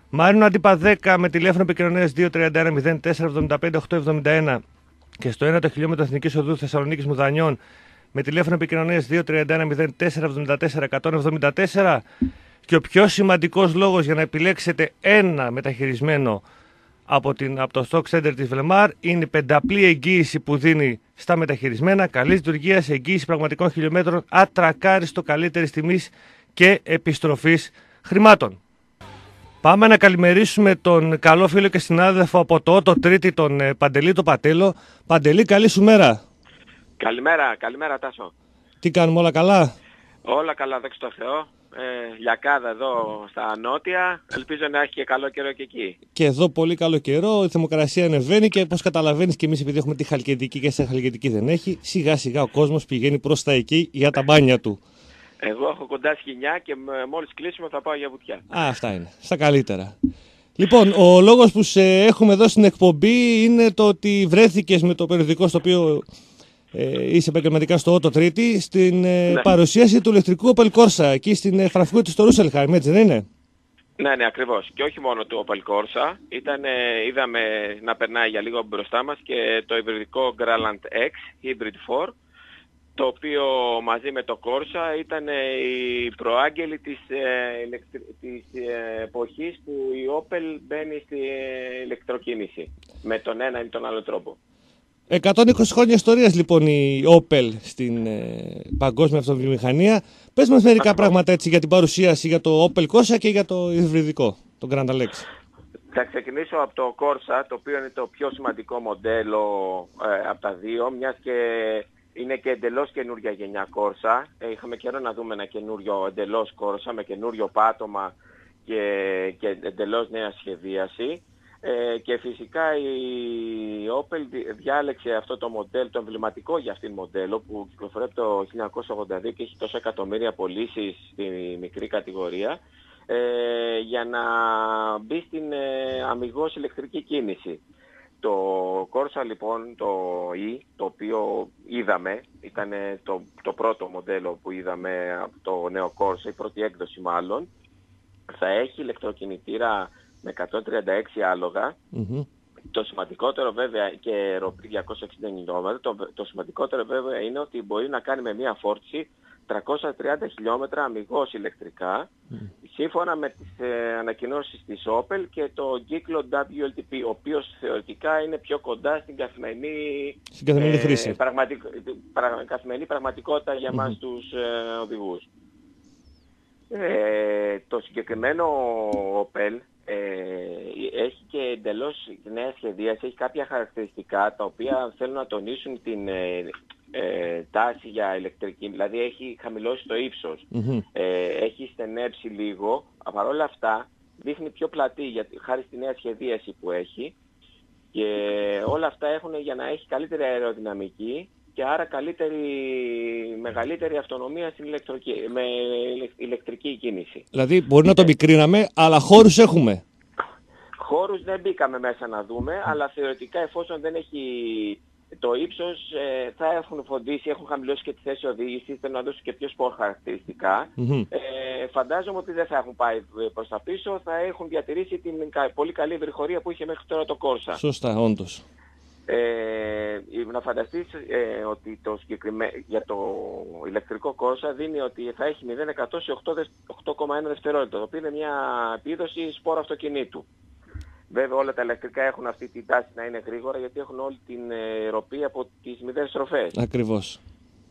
Μαρίνο Αντίπα 10 με τηλέφωνο επικοινωνίας 231 0475 871 και στο 1 το χιλιόμετρο Εθνικής Οδού Θεσσαλονίκης Μουδανιών με τηλέφωνο επικοινωνίας 231 0474 174 και ο πιο σημαντικός λόγος για να επιλέξετε ένα μεταχειρισμένο από, την, από το Stock Center της Βελμάρ είναι η πενταπλή εγγύηση που δίνει στα μεταχειρισμένα, καλή λειτουργία, εγγύηση πραγματικών χιλιόμετρων, ατρακάριστο καλύτερης τιμής και επιστροφής χρημάτων. Πάμε να καλημερίσουμε τον καλό φίλο και συνάδελφο από το Ότο Τρίτη, τον ε, Παντελή το Πατέλο. Παντελή, καλή σου μέρα. Καλημέρα, καλημέρα Τάσο. Τι κάνουμε, όλα καλά; Όλα καλά, δέξω το Θεό. Ε, λιακάδα εδώ στα νότια. Ελπίζω να έχει και καλό καιρό και εκεί. Και εδώ πολύ καλό καιρό. Η θερμοκρασία ανεβαίνει και όπως καταλαβαίνεις και εμείς επειδή έχουμε τη Χαλκιδική και σε Χαλκιδική δεν έχει, σιγά σιγά ο κόσμος πηγαίνει προς τα εκεί για τα μπάνια του. Εγώ έχω κοντά σκηνιά και μόλις κλείσουμε θα πάω για βουτιά. Α, αυτά είναι. Στα καλύτερα. Λοιπόν, ο λόγος που σε έχουμε εδώ στην εκπομπή είναι το ότι βρέθηκες με το περιοδικό στο οποίο ε, είσαι επαγγελματικά στο Ότο Τρίτη στην ε, ναι. παρουσίαση του ηλεκτρικού Opel Corsa εκεί στην ε, Φραφκούτη στο Ρούσελχάιμ, έτσι δεν είναι; Ναι, ναι, ακριβώς. Και όχι μόνο του Opel Corsa. Ήταν, είδαμε να περνάει για λίγο μπροστά μας και το υβριδικό Graland X Hybrid 4 το οποίο μαζί με το Corsa ήταν η προάγγελη της, ε, της ε, εποχής που η Opel μπαίνει στη ηλεκτροκίνηση με τον ένα ή τον άλλο τρόπο. 120 χρόνια ιστορίας λοιπόν η Opel στην ε, παγκόσμια αυτοβιομηχανία. Πες μας μερικά πράγματα έτσι για την παρουσίαση για το Opel Corsa και για το υβριδικό, το Grand Alex. Θα ξεκινήσω από το Corsa, το οποίο είναι το πιο σημαντικό μοντέλο ε, από τα δύο, μιας και είναι και εντελώς καινούργια γενιά Corsa. Ε, είχαμε καιρό να δούμε ένα καινούριο εντελώς Corsa με καινούριο πάτωμα και, και εντελώς νέα σχεδίαση. Ε, και φυσικά η Opel διάλεξε αυτό το μοντέλο, το εμβληματικό για αυτήν μοντέλο που κυκλοφορεί από το 1982 και έχει τόσα εκατομμύρια πωλήσεις στη μικρή κατηγορία ε, για να μπει στην ε, αμυγός ηλεκτρική κίνηση. Το Corsa λοιπόν, το E, το οποίο είδαμε, ήταν το, το πρώτο μοντέλο που είδαμε από το νέο Corsa, η πρώτη έκδοση μάλλον, θα έχει ηλεκτροκινητήρα με 136 αλογα Το σημαντικότερο βέβαια και ροπή 260 το, το σημαντικότερο βέβαια είναι ότι μπορεί να κάνει με μία φόρτιση 330 χιλιόμετρα αμυγός ηλεκτρικά σύμφωνα με τις ε, ανακοινώσεις της Opel και το κύκλο WLTP ο οποίος θεωρητικά είναι πιο κοντά στην καθημερινή, στην καθημερινή, ε, χρήση. Πραγματικ, πρα, καθημερινή πραγματικότητα για μας mm-hmm. τους ε, οδηγούς. Ε, το συγκεκριμένο Opel ε, έχει και εντελώς νέα σχεδίαση, έχει κάποια χαρακτηριστικά τα οποία θέλουν να τονίσουν την ε, ε, τάση για ηλεκτρική, δηλαδή έχει χαμηλώσει το ύψος, ε, έχει στενέψει λίγο, παρ' όλα αυτά δείχνει πιο πλατή γιατί, χάρη στη νέα σχεδίαση που έχει και όλα αυτά έχουν για να έχει καλύτερη αεροδυναμική και άρα καλύτερη, μεγαλύτερη αυτονομία στην ηλεκτρική, με ηλεκτρική κίνηση. Δηλαδή μπορεί να το μικρύναμε, αλλά χώρους έχουμε. Χώρους δεν μπήκαμε μέσα να δούμε, αλλά θεωρητικά εφόσον δεν έχει το ύψος ε, θα έχουν φροντίσει, έχουν χαμηλώσει και τη θέση οδήγησης, θέλουν να δώσουν και πιο σπορ χαρακτηριστικά. Ε, φαντάζομαι ότι δεν θα έχουν πάει προς τα πίσω, θα έχουν διατηρήσει την πολύ καλή ευρυχωρία που είχε μέχρι τώρα το Corsa. Σωστά, όντως. Ε, να φανταστείς ε, ότι το για το ηλεκτρικό Corsa δίνει ότι θα έχει 0% σε 8,1 δευτερόλεπτα, το οποίο είναι μια επίδοση σπόρο αυτοκινήτου. Βέβαια όλα τα ηλεκτρικά έχουν αυτή την τάση να είναι γρήγορα γιατί έχουν όλη την ε, ροπή από τις μηδέν στροφές. Ακριβώς.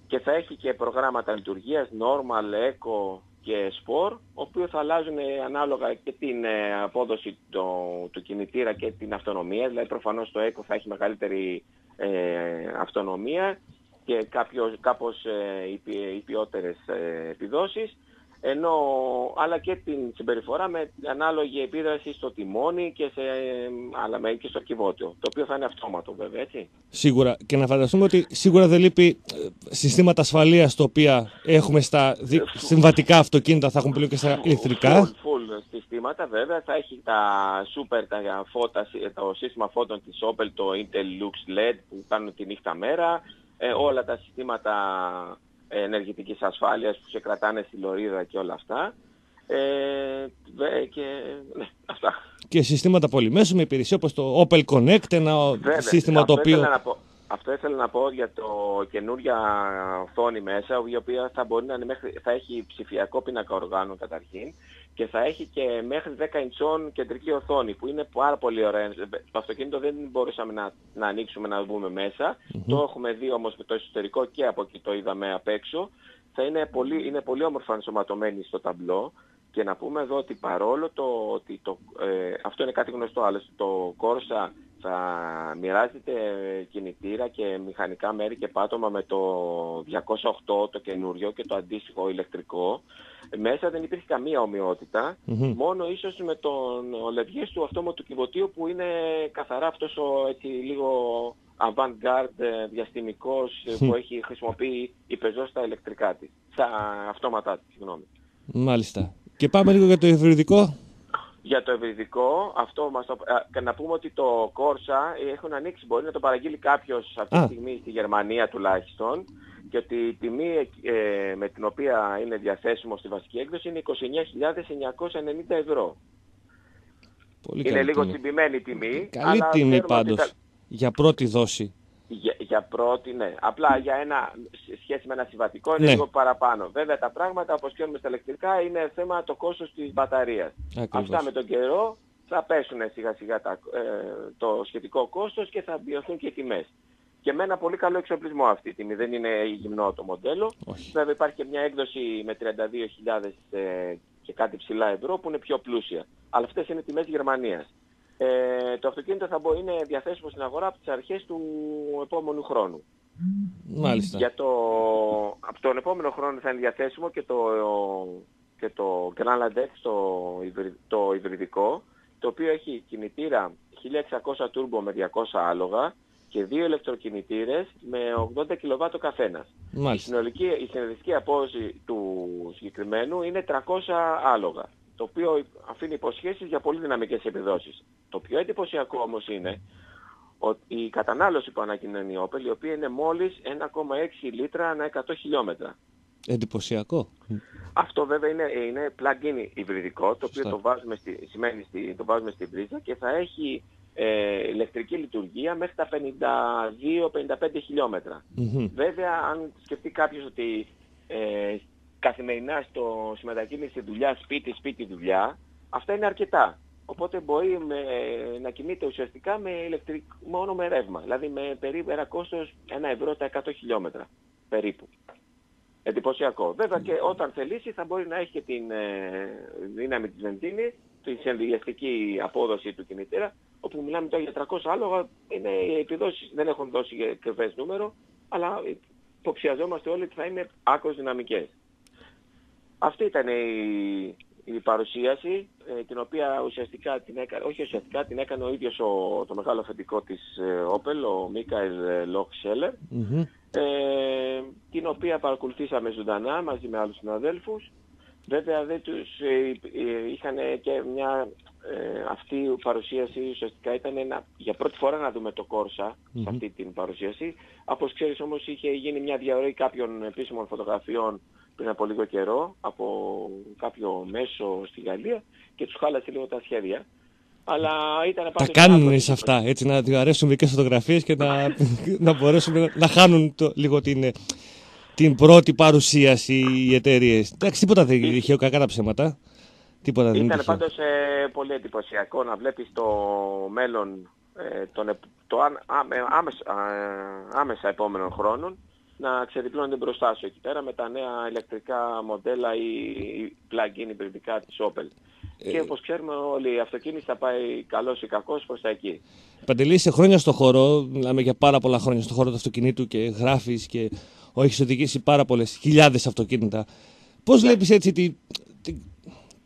Και θα έχει και προγράμματα λειτουργίας, normal, eco και Sport, ο οποίος θα αλλάζουν ανάλογα και την ε, απόδοση του κινητήρα και την αυτονομία. Δηλαδή προφανώς το Eco θα έχει μεγαλύτερη ε, αυτονομία και κάποιος, κάπως ε, ε, επιδόσεις ενώ, αλλά και την συμπεριφορά με ανάλογη επίδραση στο τιμόνι και, σε, αλλά και στο κυβότιο, το οποίο θα είναι αυτόματο βέβαια, έτσι. Σίγουρα. Και να φανταστούμε ότι σίγουρα δεν λείπει ε, συστήματα ασφαλείας τα οποία έχουμε στα δι... συμβατικά αυτοκίνητα, θα έχουν πλέον και στα ηλεκτρικά. Full, full συστήματα βέβαια, θα έχει τα super, τα φώτα, το σύστημα φώτων της Opel, το Intel Lux LED που κάνουν τη νύχτα μέρα, ε, όλα τα συστήματα ενεργητικής ασφάλειας που σε κρατάνε στη λωρίδα και όλα αυτά. Ε, και ναι, αυτά. Και συστήματα πολυμέσου με υπηρεσία όπως το Opel Connect, ένα Βέβαια, σύστημα το οποίο... Να πω, αυτό ήθελα να πω για το καινούργια οθόνη μέσα, η οποία θα, μπορεί να είναι μέχρι, θα έχει ψηφιακό πίνακα οργάνων καταρχήν και θα έχει και μέχρι 10 ιντσών κεντρική οθόνη που είναι πάρα πολύ ωραία. Το αυτοκίνητο δεν μπορούσαμε να, να ανοίξουμε να μπούμε μέσα. Το έχουμε δει όμως με το εσωτερικό και από εκεί το είδαμε απ' έξω. Θα είναι πολύ, είναι πολύ όμορφα ενσωματωμένη στο ταμπλό. Και να πούμε εδώ ότι παρόλο το ότι το, ε, αυτό είναι κάτι γνωστό, αλλά το Corsa θα μοιράζεται κινητήρα και μηχανικά μέρη και πάτωμα με το 208 το καινούριο και το αντίστοιχο ηλεκτρικό. Μέσα δεν υπήρχε καμία μόνο ίσως με τον ολευγές του αυτόματου κυβωτίου που είναι καθαρά αυτός ο έτσι λίγο avant-garde ε, διαστημικός ε, που έχει χρησιμοποιεί η Peugeot στα ηλεκτρικά της, στα αυτόματά της, συγγνώμη. Μάλιστα. Και πάμε λίγο για το υβριδικό. Για το υβριδικό, αυτό μας το... να πούμε ότι το Corsa έχουν ανοίξει, μπορεί να το παραγγείλει κάποιος αυτή τη στιγμή στη Γερμανία τουλάχιστον και ότι η τιμή ε, με την οποία είναι διαθέσιμο στη βασική έκδοση είναι 29.990 ευρώ. Πολύ είναι λίγο τσιμπημένη τιμή. Καλή τιμή πάντως για πρώτη δόση. Για, για πρώτη, ναι. Απλά για ένα σχέση με ένα συμβατικό είναι ναι. λίγο παραπάνω. Βέβαια τα πράγματα όπως ξέρουμε στα ηλεκτρικά είναι θέμα το κόστος της μπαταρίας. Αυτά με τον καιρό θα πέσουν σιγά σιγά τα, ε, το σχετικό κόστος και θα μειωθούν και οι τιμές. Και με ένα πολύ καλό εξοπλισμό αυτή τη τιμή. Δεν είναι γυμνό το μοντέλο. Όχι. Βέβαια υπάρχει και μια έκδοση με 32.000 ε, και κάτι ψηλά ευρώ που είναι πιο πλούσια. Αλλά αυτές είναι τιμές Γερμανίας. Ε, το αυτοκίνητο θα μπορεί, είναι διαθέσιμο στην αγορά από τις αρχές του επόμενου χρόνου. Μάλιστα. Για το, από τον επόμενο χρόνο θα είναι διαθέσιμο και το, και το Grand Landec, το, το υβριδικό, το οποίο έχει κινητήρα 1600 turbo με 200 άλογα και δύο ηλεκτροκινητήρες με 80 κιλοβάτ ο καθένας. Η, συνολική, η συνεδριστική απόδοση του συγκεκριμένου είναι 300 άλογα το οποίο αφήνει υποσχέσεις για πολύ δυναμικές επιδόσεις. Το πιο εντυπωσιακό όμως είναι ότι η κατανάλωση που ανακοινώνει η Opel, η οποία είναι μόλις 1,6 λίτρα ανά 100 χιλιόμετρα. Εντυπωσιακό. Αυτό βέβαια είναι, είναι plug-in υβριδικό, το οποίο το βάζουμε, στη, σημαίνει στη, το βάζουμε στην πρίζα και θα έχει ε, ηλεκτρική λειτουργία μέχρι τα 52-55 χιλιόμετρα. Βέβαια, αν σκεφτεί κάποιος ότι ε, καθημερινά στο συμμετακίνηση δουλειά, σπίτι, σπίτι, δουλειά, αυτά είναι αρκετά. Οπότε μπορεί με, να κινείται ουσιαστικά με ηλεκτρικ, μόνο με ρεύμα. Δηλαδή με περίπου ένα κόστος 1 ευρώ τα 100 χιλιόμετρα περίπου. Εντυπωσιακό. Βέβαια και όταν θελήσει θα μπορεί να έχει και την ε, δύναμη της βενζίνης, της ενδιαστική απόδοση του κινητήρα, όπου μιλάμε τώρα για 300 άλογα, είναι οι επιδόσεις, δεν έχουν δώσει κρυφές νούμερο, αλλά υποψιαζόμαστε όλοι ότι θα είναι άκρως δυναμικές. Αυτή ήταν η, η παρουσίαση, ε, την οποία ουσιαστικά την έκανε, όχι ουσιαστικά την έκανε ο ίδιος ο, το μεγάλο αφεντικό της ε, Opel, ο Μίκαελ Λοχσέλερ, ε, την οποία παρακολουθήσαμε ζωντανά μαζί με άλλους συναδέλφους. Βέβαια δεν τους ε, ε, είχαν και μια αυτή η παρουσίαση ουσιαστικά ήταν ένα, για πρώτη φορά να δούμε το Corsa σε αυτή την παρουσίαση. Όπως ξέρεις όμως είχε γίνει μια διαρροή κάποιων επίσημων φωτογραφιών πριν από λίγο καιρό από κάποιο μέσο στη Γαλλία και τους χάλασε λίγο τα σχέδια. Αλλά ήταν Τα κάνουν σε αυτά, έτσι, να διαρρέσουν δικές φωτογραφίες και να, [LAUGHS] να μπορέσουν να χάνουν το, λίγο την, την πρώτη παρουσίαση οι εταιρείες. Εντάξει, τίποτα δεν είχε κακά τα ψέματα. Τίποτα δεν Ήταν πάντως ε, πολύ εντυπωσιακό να βλέπεις το μέλλον ε, τον, το άμεσα, άμεσα επόμενων χρόνων να ξεδιπλώνεται μπροστά σου εκεί πέρα με τα νέα ηλεκτρικά μοντέλα ή plug-in υπηρετικά της Opel. Ε... Και όπως ξέρουμε όλοι η αυτοκίνηση θα πάει καλός ή κακός προς τα εκεί. Παντελή, είσαι χρόνια στο χώρο, μιλάμε για πάρα πολλά χρόνια στο χώρο του αυτοκινήτου και γράφεις και έχεις οδηγήσει πάρα πολλές χιλιάδες αυτοκίνητα. Πώς ναι. βλέπεις έτσι τη, τη,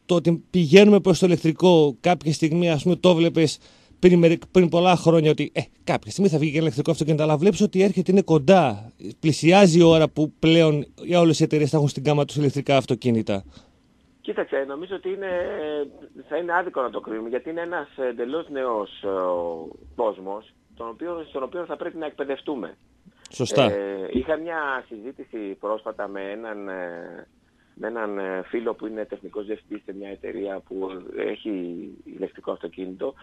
το ότι πηγαίνουμε προς το ηλεκτρικό κάποια στιγμή ας πούμε το βλέπεις πριν, πριν πολλά χρόνια ότι ε, κάποια στιγμή θα βγει και ένα ηλεκτρικό αυτοκίνητο, αλλά βλέπεις ότι έρχεται, είναι κοντά. Πλησιάζει η ώρα που πλέον για όλες οι εταιρείες θα έχουν στην κάμα τους ηλεκτρικά αυτοκίνητα. Κοίταξε, νομίζω ότι είναι, θα είναι άδικο να το κρίνουμε, γιατί είναι ένας εντελώς νέος ε, κόσμος, τον οποίο, στον οποίο θα πρέπει να εκπαιδευτούμε. Σωστά. Ε, είχα μια συζήτηση πρόσφατα με έναν, ε, με έναν ε, φίλο που είναι τεχνικός διευθυντής σε μια εταιρεία που έχει ηλεκτρικό αυτοκίνητο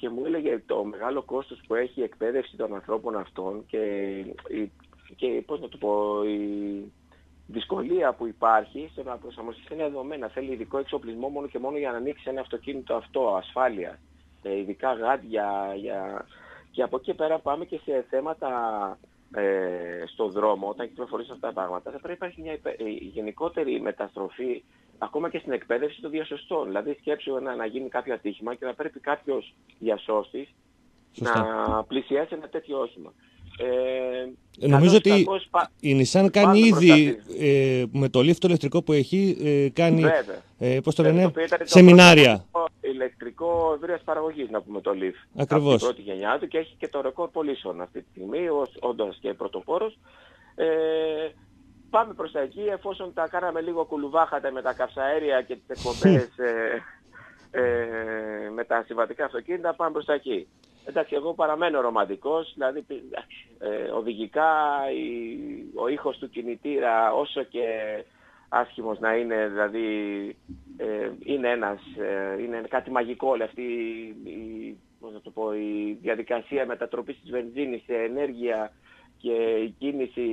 και μου έλεγε το μεγάλο κόστος που έχει η εκπαίδευση των ανθρώπων αυτών και, η, και πώς να το πω, η δυσκολία που υπάρχει στο να προσαρμοστεί είναι δεδομένα. Θέλει ειδικό εξοπλισμό μόνο και μόνο για να ανοίξει ένα αυτοκίνητο αυτό, ασφάλεια, ε, ειδικά γάντια. Για... Και από εκεί πέρα πάμε και σε θέματα ε, στο δρόμο, όταν κυκλοφορείς αυτά τα πράγματα, θα πρέπει να υπάρχει μια ε, γενικότερη μεταστροφή ακόμα και στην εκπαίδευση των διασωστών. Δηλαδή σκέψου να, να γίνει κάποιο ατύχημα και να πρέπει κάποιος διασώστης να πλησιάσει ένα τέτοιο όχημα. Ε, Νομίζω ότι η Nissan κάνει ήδη ε, με το lift ηλεκτρικό που έχει ε, κάνει ε, πώς το λένε, σεμινάρια. Το ηλεκτρικό ευρείας παραγωγής να πούμε το lift. Ακριβώς. Από την πρώτη γενιά του και έχει και το ρεκόρ πωλήσεων αυτή τη στιγμή, ως, όντως και πρωτοπόρος. Ε, πάμε προς τα εκεί εφόσον τα κάναμε λίγο κουλουβάχατα με τα καυσαέρια και τις εκπομπές ε, ε, με τα συμβατικά αυτοκίνητα, πάμε προς τα εκεί. Εντάξει, εγώ παραμένω ρομαντικός, δηλαδή ε, οδηγικά η, ο ήχος του κινητήρα όσο και άσχημος να είναι, δηλαδή ε, είναι, ένας, ε, είναι κάτι μαγικό όλη αυτή η, πώς το πω, η διαδικασία μετατροπής της βενζίνης σε ενέργεια και η κίνηση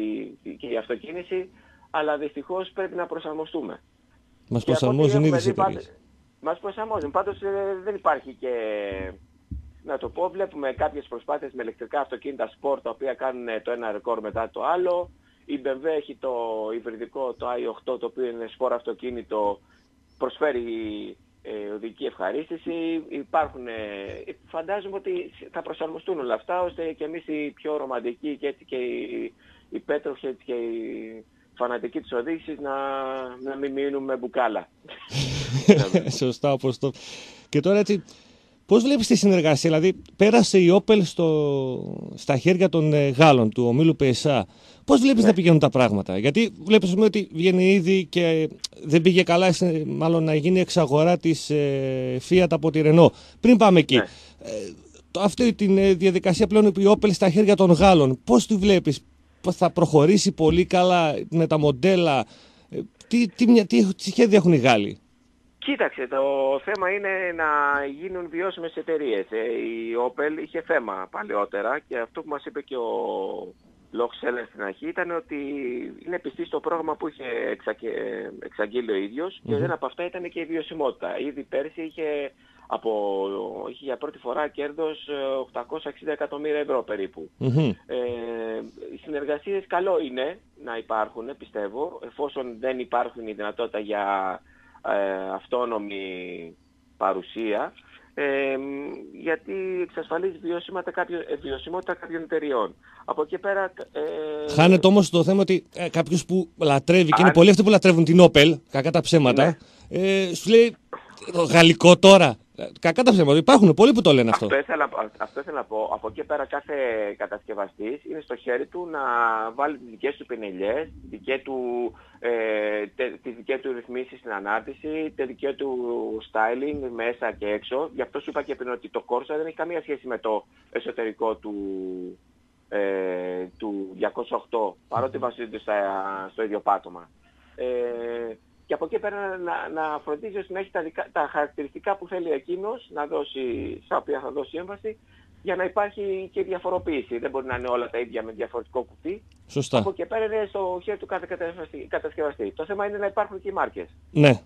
και η αυτοκίνηση, αλλά δυστυχώς πρέπει να προσαρμοστούμε. Μας προσαρμόζουν ήδη σε Μας προσαρμόζουν, πάντως δεν υπάρχει και να το πω, βλέπουμε κάποιες προσπάθειες με ηλεκτρικά αυτοκίνητα sport τα οποία κάνουν το ένα ρεκόρ μετά το άλλο. Η BMW έχει το υβριδικό, το i8, το οποίο είναι σπορ αυτοκίνητο, προσφέρει ε, οδική ευχαρίστηση. Υπάρχουν, ε, φαντάζομαι ότι θα προσαρμοστούν όλα αυτά, ώστε και εμείς οι πιο ρομαντικοί και έτσι και οι, οι και οι φανατικοί της οδήγησης να, να μην μείνουμε μπουκάλα. [LAUGHS] Σωστά, όπως το... Και τώρα έτσι, Πώς βλέπεις τη συνεργασία, δηλαδή πέρασε η Όπελ στο, στα χέρια των ε, Γάλλων, του ομίλου ΠΕΣΑ. Πώς βλέπεις να πηγαίνουν τα πράγματα, Γιατί βλέπεις ότι βγαίνει ήδη και δεν πήγε καλά, μάλλον να γίνει εξαγορά της ε, Fiat από τη Ρενό. Πριν πάμε εκεί. Ναι. Ε, αυτή τη ε, διαδικασία πλέον η Όπελ στα χέρια των Γάλλων, πώς τη βλέπεις, θα προχωρήσει πολύ καλά με τα μοντέλα, ε, τι, τι, τι, τι σχέδια έχουν οι Γάλλοι; Κοίταξε, το θέμα είναι να γίνουν βιώσιμες εταιρείες. Ε, η Opel είχε θέμα παλαιότερα και αυτό που μας είπε και ο Λόγ στην αρχή ήταν ότι είναι πιστή στο πρόγραμμα που είχε εξαγγείλει ο ίδιος και ένα από αυτά ήταν και η βιωσιμότητα. Ήδη πέρσι είχε, από, είχε για πρώτη φορά κέρδος 860 ε, εκατομμύρια ευρώ περίπου. Ε, οι συνεργασίες καλό είναι να υπάρχουν, πιστεύω, εφόσον δεν υπάρχουν η δυνατότητα για ε, αυτόνομη παρουσία ε, γιατί εξασφαλίζει βιωσιμότητα, κάποιο, ε, βιωσιμότητα κάποιων εταιριών. Από εκεί πέρα... Ε... Χάνεται όμως το θέμα ότι ε, κάποιος που λατρεύει, και είναι πολλοί αυτοί που λατρεύουν την Όπελ, κακά τα ψέματα, ναι. ε, σου λέει γαλλικό τώρα. Κακά τα ψέματα. Υπάρχουν πολλοί που το λένε αυτό. Αυτό ήθελα, αυτό ήθελα να πω. Από εκεί πέρα κάθε κατασκευαστής είναι στο χέρι του να βάλει τις δικές του πινελιές, δικές του, ε, τις δικές του ρυθμίσεις στην ανάρτηση, τις δικές του styling μέσα και έξω. Γι' αυτό σου είπα και πριν ότι το Corsa δεν έχει καμία σχέση με το εσωτερικό του, ε, του 208, παρότι βασίζεται στο ίδιο πάτωμα. Ε, και από εκεί πέρα να, να φροντίζει ώστε να έχει τα, τα χαρακτηριστικά που θέλει εκείνος, να δώσει, στα οποία θα δώσει έμβαση, για να υπάρχει και διαφοροποίηση. Δεν μπορεί να είναι όλα τα ίδια με διαφορετικό κουτί. Σωστά. Από εκεί πέρα είναι στο χέρι του κάθε κατασκευαστή. Το θέμα είναι να υπάρχουν και οι μάρκες. Ναι.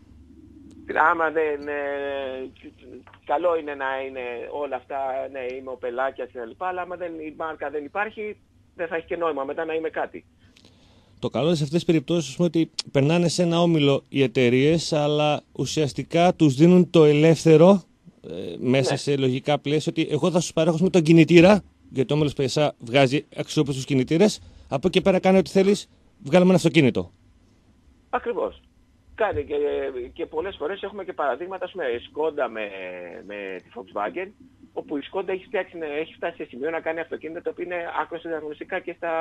Άμα δεν... Ε, καλό είναι να είναι όλα αυτά, ναι, είμαι ο πελάκιας κλπ. Αλλά άμα δεν, η μάρκα δεν υπάρχει, δεν θα έχει και νόημα μετά να είμαι κάτι. Το καλό σε αυτές τις περιπτώσεις είναι ότι περνάνε σε ένα όμιλο οι εταιρείες, αλλά ουσιαστικά τους δίνουν το ελεύθερο ε, μέσα ναι. σε λογικά πλαίσια ότι εγώ θα σου παρέχω με τον κινητήρα, γιατί το όμιλο PSA βγάζει αξιόπιστους κινητήρες. Από εκεί πέρα κάνει ό,τι θέλεις, βγάλουμε ένα αυτοκίνητο. Ακριβώς. Κάνει και, και πολλές φορές έχουμε και παραδείγματα, ας πούμε, Σκόντα με, με τη Volkswagen, όπου η Σκόντα έχει, έχει φτάσει σε σημείο να κάνει αυτοκίνητα τα οποία είναι άκρως διαγνωστικά και στα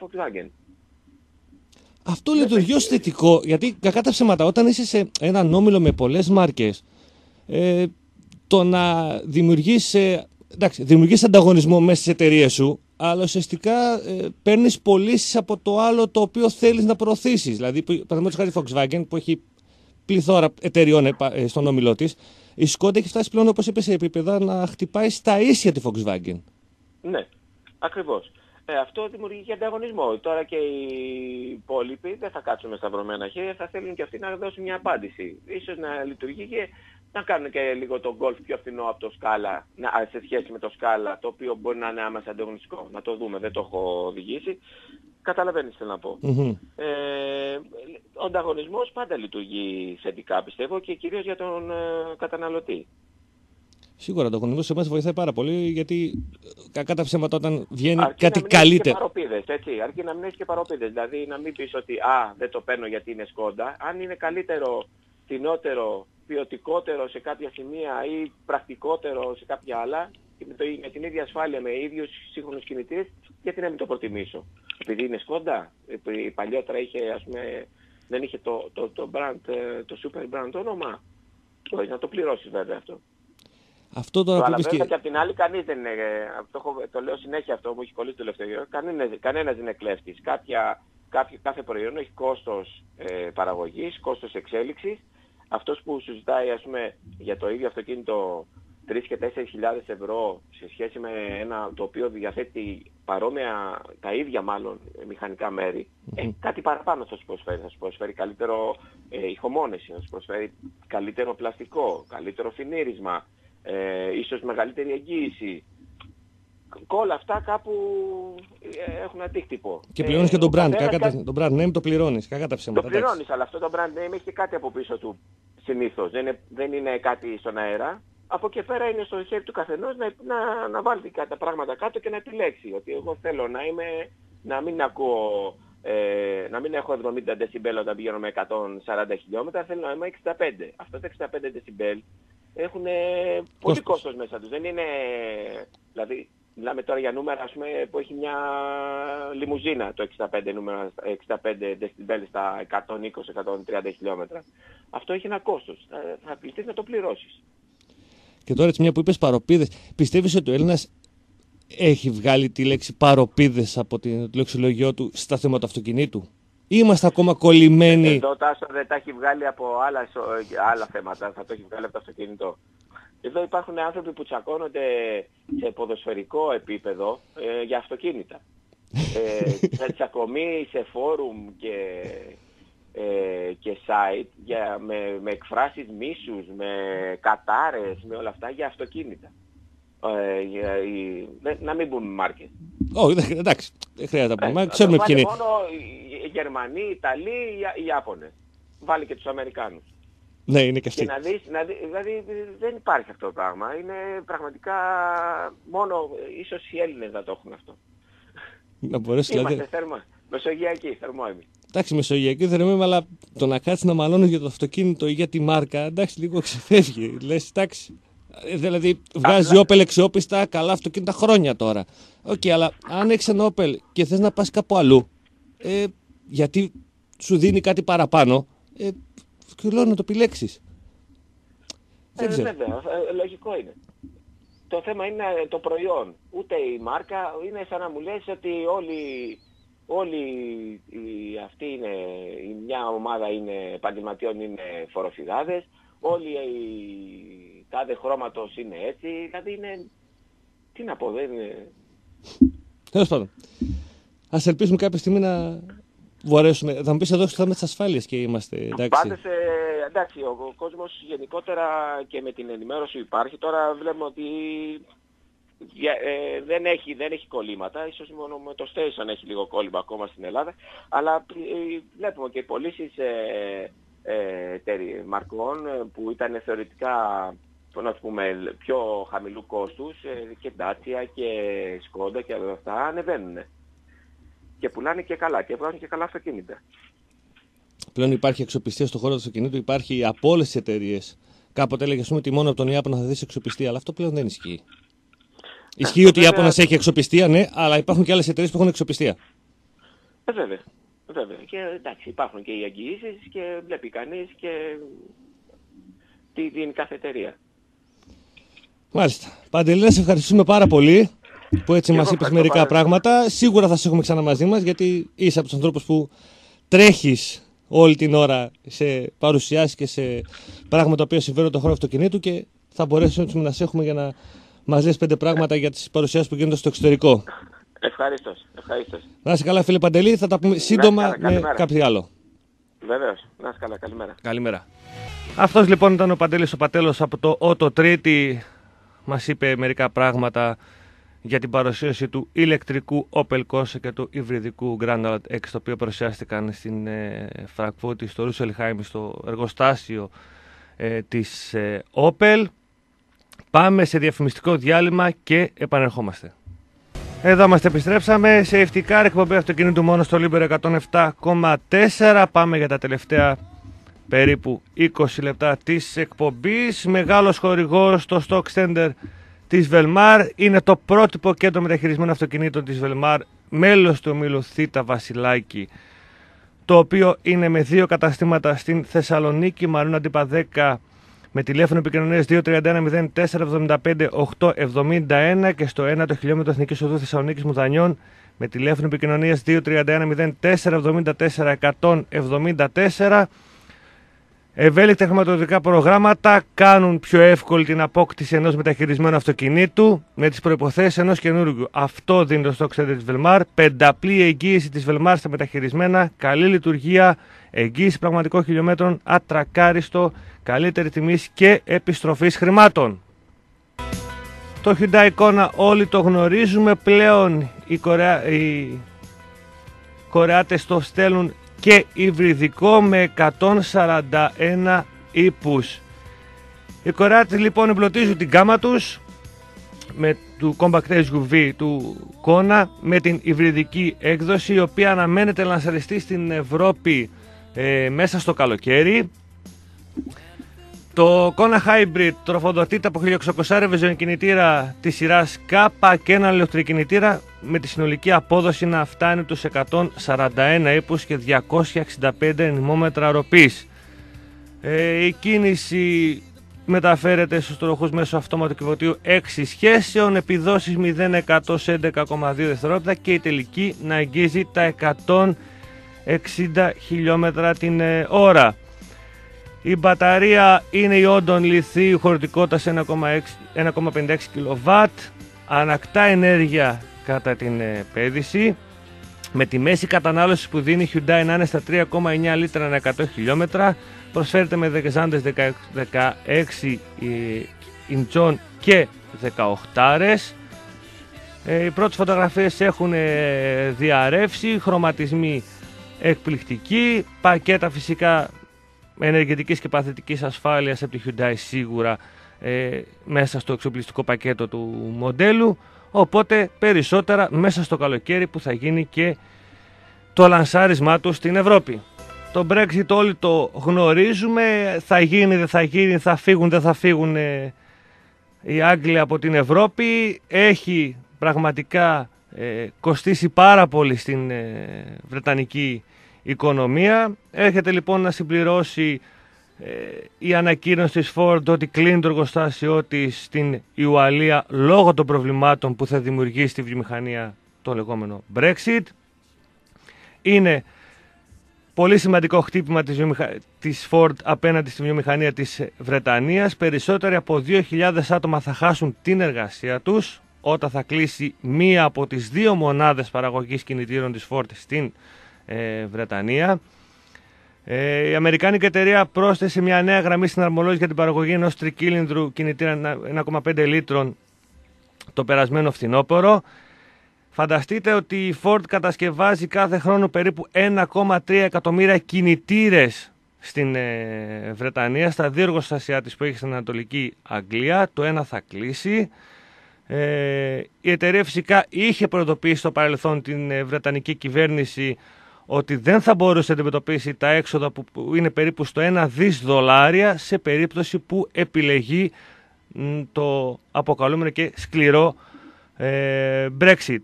Volkswagen. Αυτό λειτουργεί ως θετικό, γιατί κακά τα ψέματα, όταν είσαι σε ένα νόμιλο με πολλές μάρκες, ε, το να δημιουργείς, ε, εντάξει, δημιουργείς ανταγωνισμό μέσα στις εταιρείες σου, αλλά ουσιαστικά ε, παίρνεις πωλήσεις από το άλλο το οποίο θέλεις να προωθήσεις. Δηλαδή, παραδείγματος χάρη Volkswagen που έχει πληθώρα εταιριών ε, στον όμιλό της, η Skoda έχει φτάσει πλέον, όπως είπες, σε επίπεδα να χτυπάει στα ίσια τη Volkswagen. Ναι, ακριβώς. Ε, αυτό δημιουργεί και ανταγωνισμό. Τώρα και οι υπόλοιποι δεν θα κάτσουν με σταυρωμένα χέρια, θα θέλουν και αυτοί να δώσουν μια απάντηση. Ίσως να λειτουργεί και να κάνουν και λίγο τον γκολφ πιο φθηνό από το σκάλα σε σχέση με το σκάλα, το οποίο μπορεί να είναι άμεσα ανταγωνιστικό. Να το δούμε, δεν το έχω οδηγήσει. Καταλαβαίνεις τι να πω. Ε, ο ανταγωνισμός πάντα λειτουργεί θετικά πιστεύω και κυρίως για τον ε, καταναλωτή. Σίγουρα ο ανταγωνισμό σε εμάς βοηθάει πάρα πολύ γιατί κακά τα ψέματα όταν βγαίνει αρκεί κάτι να καλύτερο. Και παροπίδες, έτσι. Αρκεί να μην έχει και παροπίδες. Δηλαδή να μην πεις ότι α, δεν το παίρνω γιατί είναι σκόντα. Αν είναι καλύτερο, φθηνότερο ποιοτικότερο σε κάποια σημεία ή πρακτικότερο σε κάποια άλλα και με, το, με την ίδια ασφάλεια, με ίδιους σύγχρονους κινητήρες, γιατί να μην το προτιμήσω. Επειδή είναι σκόντα, η παλιότερα είχε, ας πούμε, δεν είχε το, το, το, brand, ε, το super brand όνομα, όχι να το πληρώσεις βέβαια αυτό. Αυτό τώρα αλλά βέβαια και... απ' την άλλη κανείς δεν είναι, το, το λέω συνέχεια αυτό που έχει κολλήσει το τελευταίο κανένας, κανένας δεν είναι κλέφτης. Κάποια, κάποιο, κάθε προϊόν έχει κόστος ε, παραγωγής, κόστος εξέλιξης αυτός που σου ζητάει ας πούμε για το ίδιο αυτοκίνητο 3 και 4 χιλιάδες ευρώ σε σχέση με ένα το οποίο διαθέτει παρόμοια, τα ίδια μάλλον μηχανικά μέρη, ε, κάτι παραπάνω θα σου προσφέρει. Θα σου προσφέρει καλύτερο ε, ηχομόνεση, θα σου προσφέρει καλύτερο πλαστικό, καλύτερο φινίρισμα, ε, ίσως μεγαλύτερη εγγύηση. Και όλα αυτά κάπου ε, έχουν αντίκτυπο. Και πληρώνεις και τον brand, κακά, το brand name το πληρώνεις, κακά τα ψέματα. Το πληρώνεις, αλλά αυτό το brand name έχει και κάτι από πίσω του συνήθως. Δεν είναι, δεν είναι κάτι στον αέρα. Από εκεί πέρα είναι στο χέρι του καθενός να, να, να βάλει τα πράγματα κάτω και να επιλέξει. Ότι εγώ θέλω να, είμαι, να μην ακούω ε, να μην έχω 70 δεσιμπέλ όταν πηγαίνω με 140 χιλιόμετρα, θέλω να είμαι 65. Αυτά τα 65 δεσιμπέλ έχουν πολύ κόστος μέσα τους. Δεν είναι, δηλαδή Μιλάμε τώρα για νούμερα ας πούμε, που έχει μια λιμουζίνα το 65 νούμερα, 65 δεσιμπέλ στα 120-130 χιλιόμετρα. Αυτό έχει ένα κόστος. Θα κληθείς να το πληρώσεις. Και τώρα έτσι μια που είπες παροπίδες, πιστεύεις ότι ο Έλληνας έχει βγάλει τη λέξη παροπίδες από το λεξιλογιό του στα θέματα αυτοκινήτου; Ή είμαστε ακόμα κολλημένοι. Εδώ Τάσο δεν τα έχει βγάλει από άλλα, άλλα θέματα, θα το έχει βγάλει από το αυτοκίνητο. Εδώ υπάρχουν άνθρωποι που τσακώνονται σε ποδοσφαιρικό επίπεδο ε, για αυτοκίνητα. ε, [LAUGHS] τσακωμοί σε φόρουμ και, ε, και site για, με, με εκφράσεις μίσους, με κατάρες, με όλα αυτά για αυτοκίνητα. Ε, για, να μην πούμε μάρκες. Όχι, εντάξει, δεν χρειάζεται να πούμε. Ε, Ξέρουμε ποιοι είναι. μόνο οι Γερμανοί, οι Ιταλοί, οι Ιάπωνες. Βάλει και τους Αμερικάνους. Ναι, είναι και αυτοί. Και να δεις, να δεις, δηλαδή δεν υπάρχει αυτό το πράγμα. Είναι πραγματικά μόνο, ίσως οι Έλληνες να το έχουν αυτό. Να μπορέσει Είμαστε δηλαδή... θέρμα. Μεσογειακή, θερμόαιμοι. Εντάξει, μεσογειακοί, θερμόαιμοι αλλά το να κάτσεις να μαλώνεις για το αυτοκίνητο ή για τη μάρκα, εντάξει, λίγο ξεφεύγει. Λες, εντάξει. Ε, δηλαδή, βγάζει Απλά... Opel εξιόπιστα καλά αυτοκίνητα χρόνια τώρα. OK, okay, αλλά αν έχεις ένα Opel και θες να πας κάπου αλλού, ε, γιατί σου δίνει κάτι παραπάνω, ε, και λέω να το επιλέξεις. Ε, βέβαια, ε, λογικό είναι. Το θέμα είναι το προϊόν. Ούτε η μάρκα, είναι σαν να μου λες ότι όλοι, όλοι οι, αυτοί είναι, η μια ομάδα είναι επαγγελματιών είναι φοροφυγάδες, όλοι οι τάδε χρώματος είναι έτσι, δηλαδή είναι, τι να πω, δεν είναι... Τέλος πάντων. Ας ελπίσουμε κάποια στιγμή να, μπορέσουμε. Θα μου πεις εδώ στο θέμα της ασφάλειας και είμαστε. Εντάξει. Πάντως, ε, εντάξει, ο, ο κόσμος γενικότερα και με την ενημέρωση που υπάρχει τώρα βλέπουμε ότι ε, δεν, έχει, δεν έχει κολλήματα, ίσως μόνο με το Station έχει λίγο κόλλημα ακόμα στην Ελλάδα, αλλά ε, βλέπουμε και πωλήσεις ε, ε, μαρκών ε, που ήταν θεωρητικά να πούμε, πιο χαμηλού κόστους και Dacia και Skoda και αυτά ανεβαίνουν. Και πουλάνε και καλά και βγάζουν και καλά αυτοκίνητα. Πλέον υπάρχει εξοπιστία στον χώρο του αυτοκινήτου, υπάρχει από όλες τις εταιρείες. Κάποτε έλεγε ότι μόνο από τον Ιάπωνα θα δεις εξοπιστία, αλλά αυτό πλέον δεν ισχύει. Ισχύει ότι η Ιάπωνας έχει εξοπιστία, ναι, αλλά υπάρχουν και άλλες εταιρείες που έχουν εξοπιστία. Ε, βέβαια. βέβαια. Και εντάξει, υπάρχουν και οι εγγυήσεις και βλέπει κανείς και την κάθε εταιρεία. Μάλιστα. Παντελή, σε ευχαριστούμε πάρα πολύ που έτσι μας είπες μερικά πράγματα. Σίγουρα θα σε έχουμε ξανά μαζί μας γιατί είσαι από τους ανθρώπους που τρέχεις όλη την ώρα σε παρουσιάσεις και σε πράγματα τα οποία συμβαίνουν τον χρόνο αυτοκινήτου και θα μπορέσουμε να σε έχουμε για να μας λες πέντε πράγματα για τις παρουσιάσεις που γίνονται στο εξωτερικό. Ευχαριστώ. ευχαριστώ. Να είσαι καλά, φίλε Παντελή. Θα τα πούμε σύντομα με κάποιο άλλο. Βεβαίως. Να είσαι καλά. Καλημέρα. Καλημέρα. Αυτός λοιπόν ήταν ο Παντελής ο Πατέλος από το Ότο Τρίτη. Μας είπε μερικά πράγματα για την παρουσίαση του ηλεκτρικού Opel Corsa και του υβριδικού Grand X το οποίο παρουσιάστηκαν στην ε, Φραγκφούρτη, στο Ρούσελχάιμ, στο εργοστάσιο ε, της ε, Opel. Πάμε σε διαφημιστικό διάλειμμα και επανερχόμαστε. Εδώ είμαστε, επιστρέψαμε σε ευτικά εκπομπή αυτοκινήτου μόνο στο Libre 107,4. Πάμε για τα τελευταία περίπου 20 λεπτά της εκπομπής. Μεγάλος χορηγός στο Stock Center της Velmar είναι το πρότυπο κέντρο μεταχειρισμένων αυτοκινήτων της Velmar, μέλος του ομίλου Θήτα Βασιλάκη, το οποίο είναι με δύο καταστήματα στην Θεσσαλονίκη, Μαρούνα Αντίπα 10, με τηλέφωνο επικοινωνίας 231 0475 871 και στο 1 το χιλιόμετρο Εθνικής Οδού Θεσσαλονίκης Μουδανιών με τηλέφωνο επικοινωνίας 231 0474 174 Ευέλικτα χρηματοδοτικά προγράμματα κάνουν πιο εύκολη την απόκτηση ενός μεταχειρισμένου αυτοκινήτου με τις προποθέσει ενός καινούργιου. Αυτό δίνει το στόχο της Βελμάρ. Πενταπλή εγγύηση της Βελμάρ στα μεταχειρισμένα, καλή λειτουργία, εγγύηση πραγματικών χιλιόμετρων, ατρακάριστο, καλύτερη τιμή και επιστροφής χρημάτων. Το Hyundai Kona όλοι το γνωρίζουμε πλέον οι, Κορεα... οι Κορεάτες το στέλνουν και υβριδικό με 141 ύπους. Οι Κορεάτες λοιπόν εμπλωτίζουν την κάμα τους με του Compact SUV του Kona με την υβριδική έκδοση η οποία αναμένεται να λανσαριστεί στην Ευρώπη ε, μέσα στο καλοκαίρι. Το Kona Hybrid τροφοδοτείται από 1600 κινητήρα της σειράς K και ένα ηλεκτροκινητήρα με τη συνολική απόδοση να φτάνει τους 141 ύπους και 265 ενημόμετρα ροπής. Ε, η κίνηση μεταφέρεται στους τροχούς μέσω αυτόματου κυβωτίου 6 σχέσεων, επιδόσεις 0-100 σε 11,2 δευτερόλεπτα και η τελική να αγγίζει τα 160 χιλιόμετρα την ε, ώρα. Η μπαταρία είναι η όντων λιθίου χωρητικότητα 1,56 kW. Ανακτά ενέργεια κατά την ε, πέδηση. Με τη μέση κατανάλωση που δίνει η Hyundai να είναι στα 3,9 λίτρα ανά 100 χιλιόμετρα. Προσφέρεται με δεκεζάντες 16 ιντσών και 18 ε, οι πρώτες φωτογραφίες έχουν ε, διαρρεύσει, χρωματισμοί εκπληκτικοί, πακέτα φυσικά ενεργετικής και παθητικής ασφάλειας από τη Hyundai σίγουρα ε, μέσα στο εξοπλιστικό πακέτο του μοντέλου οπότε περισσότερα μέσα στο καλοκαίρι που θα γίνει και το λανσάρισμά του στην Ευρώπη. Το Brexit όλοι το γνωρίζουμε, θα γίνει, δεν θα γίνει, θα φύγουν, δεν θα φύγουν ε, οι Άγγλοι από την Ευρώπη. Έχει πραγματικά ε, κοστίσει πάρα πολύ στην Βρετανική οικονομία. Έρχεται λοιπόν να συμπληρώσει ε, η ανακοίνωση της Ford ότι κλείνει το εργοστάσιό της στην Ιουαλία λόγω των προβλημάτων που θα δημιουργήσει τη βιομηχανία το λεγόμενο Brexit. Είναι πολύ σημαντικό χτύπημα της, βιομηχα... της Ford απέναντι στη βιομηχανία της Βρετανίας. Περισσότεροι από 2.000 άτομα θα χάσουν την εργασία τους όταν θα κλείσει μία από τις δύο μονάδες παραγωγής κινητήρων της Ford στην ε, Βρετανία. Ε, η Αμερικάνικη εταιρεία πρόσθεσε μια νέα γραμμή στην αρμολόγηση για την παραγωγή ενός τρικύλινδρου κινητήρα 1,5 λίτρων το περασμένο φθινόπωρο. Φανταστείτε ότι η Ford κατασκευάζει κάθε χρόνο περίπου 1,3 εκατομμύρια κινητήρες στην ε, Βρετανία, στα δύο εργοστάσια της που έχει στην Ανατολική Αγγλία. Το ένα θα κλείσει. Ε, η εταιρεία φυσικά είχε προειδοποιήσει στο παρελθόν την ε, Βρετανική κυβέρνηση ότι δεν θα μπορούσε να αντιμετωπίσει τα έξοδα που είναι περίπου στο 1 δις δολάρια σε περίπτωση που επιλεγεί το αποκαλούμενο και σκληρό ε, Brexit.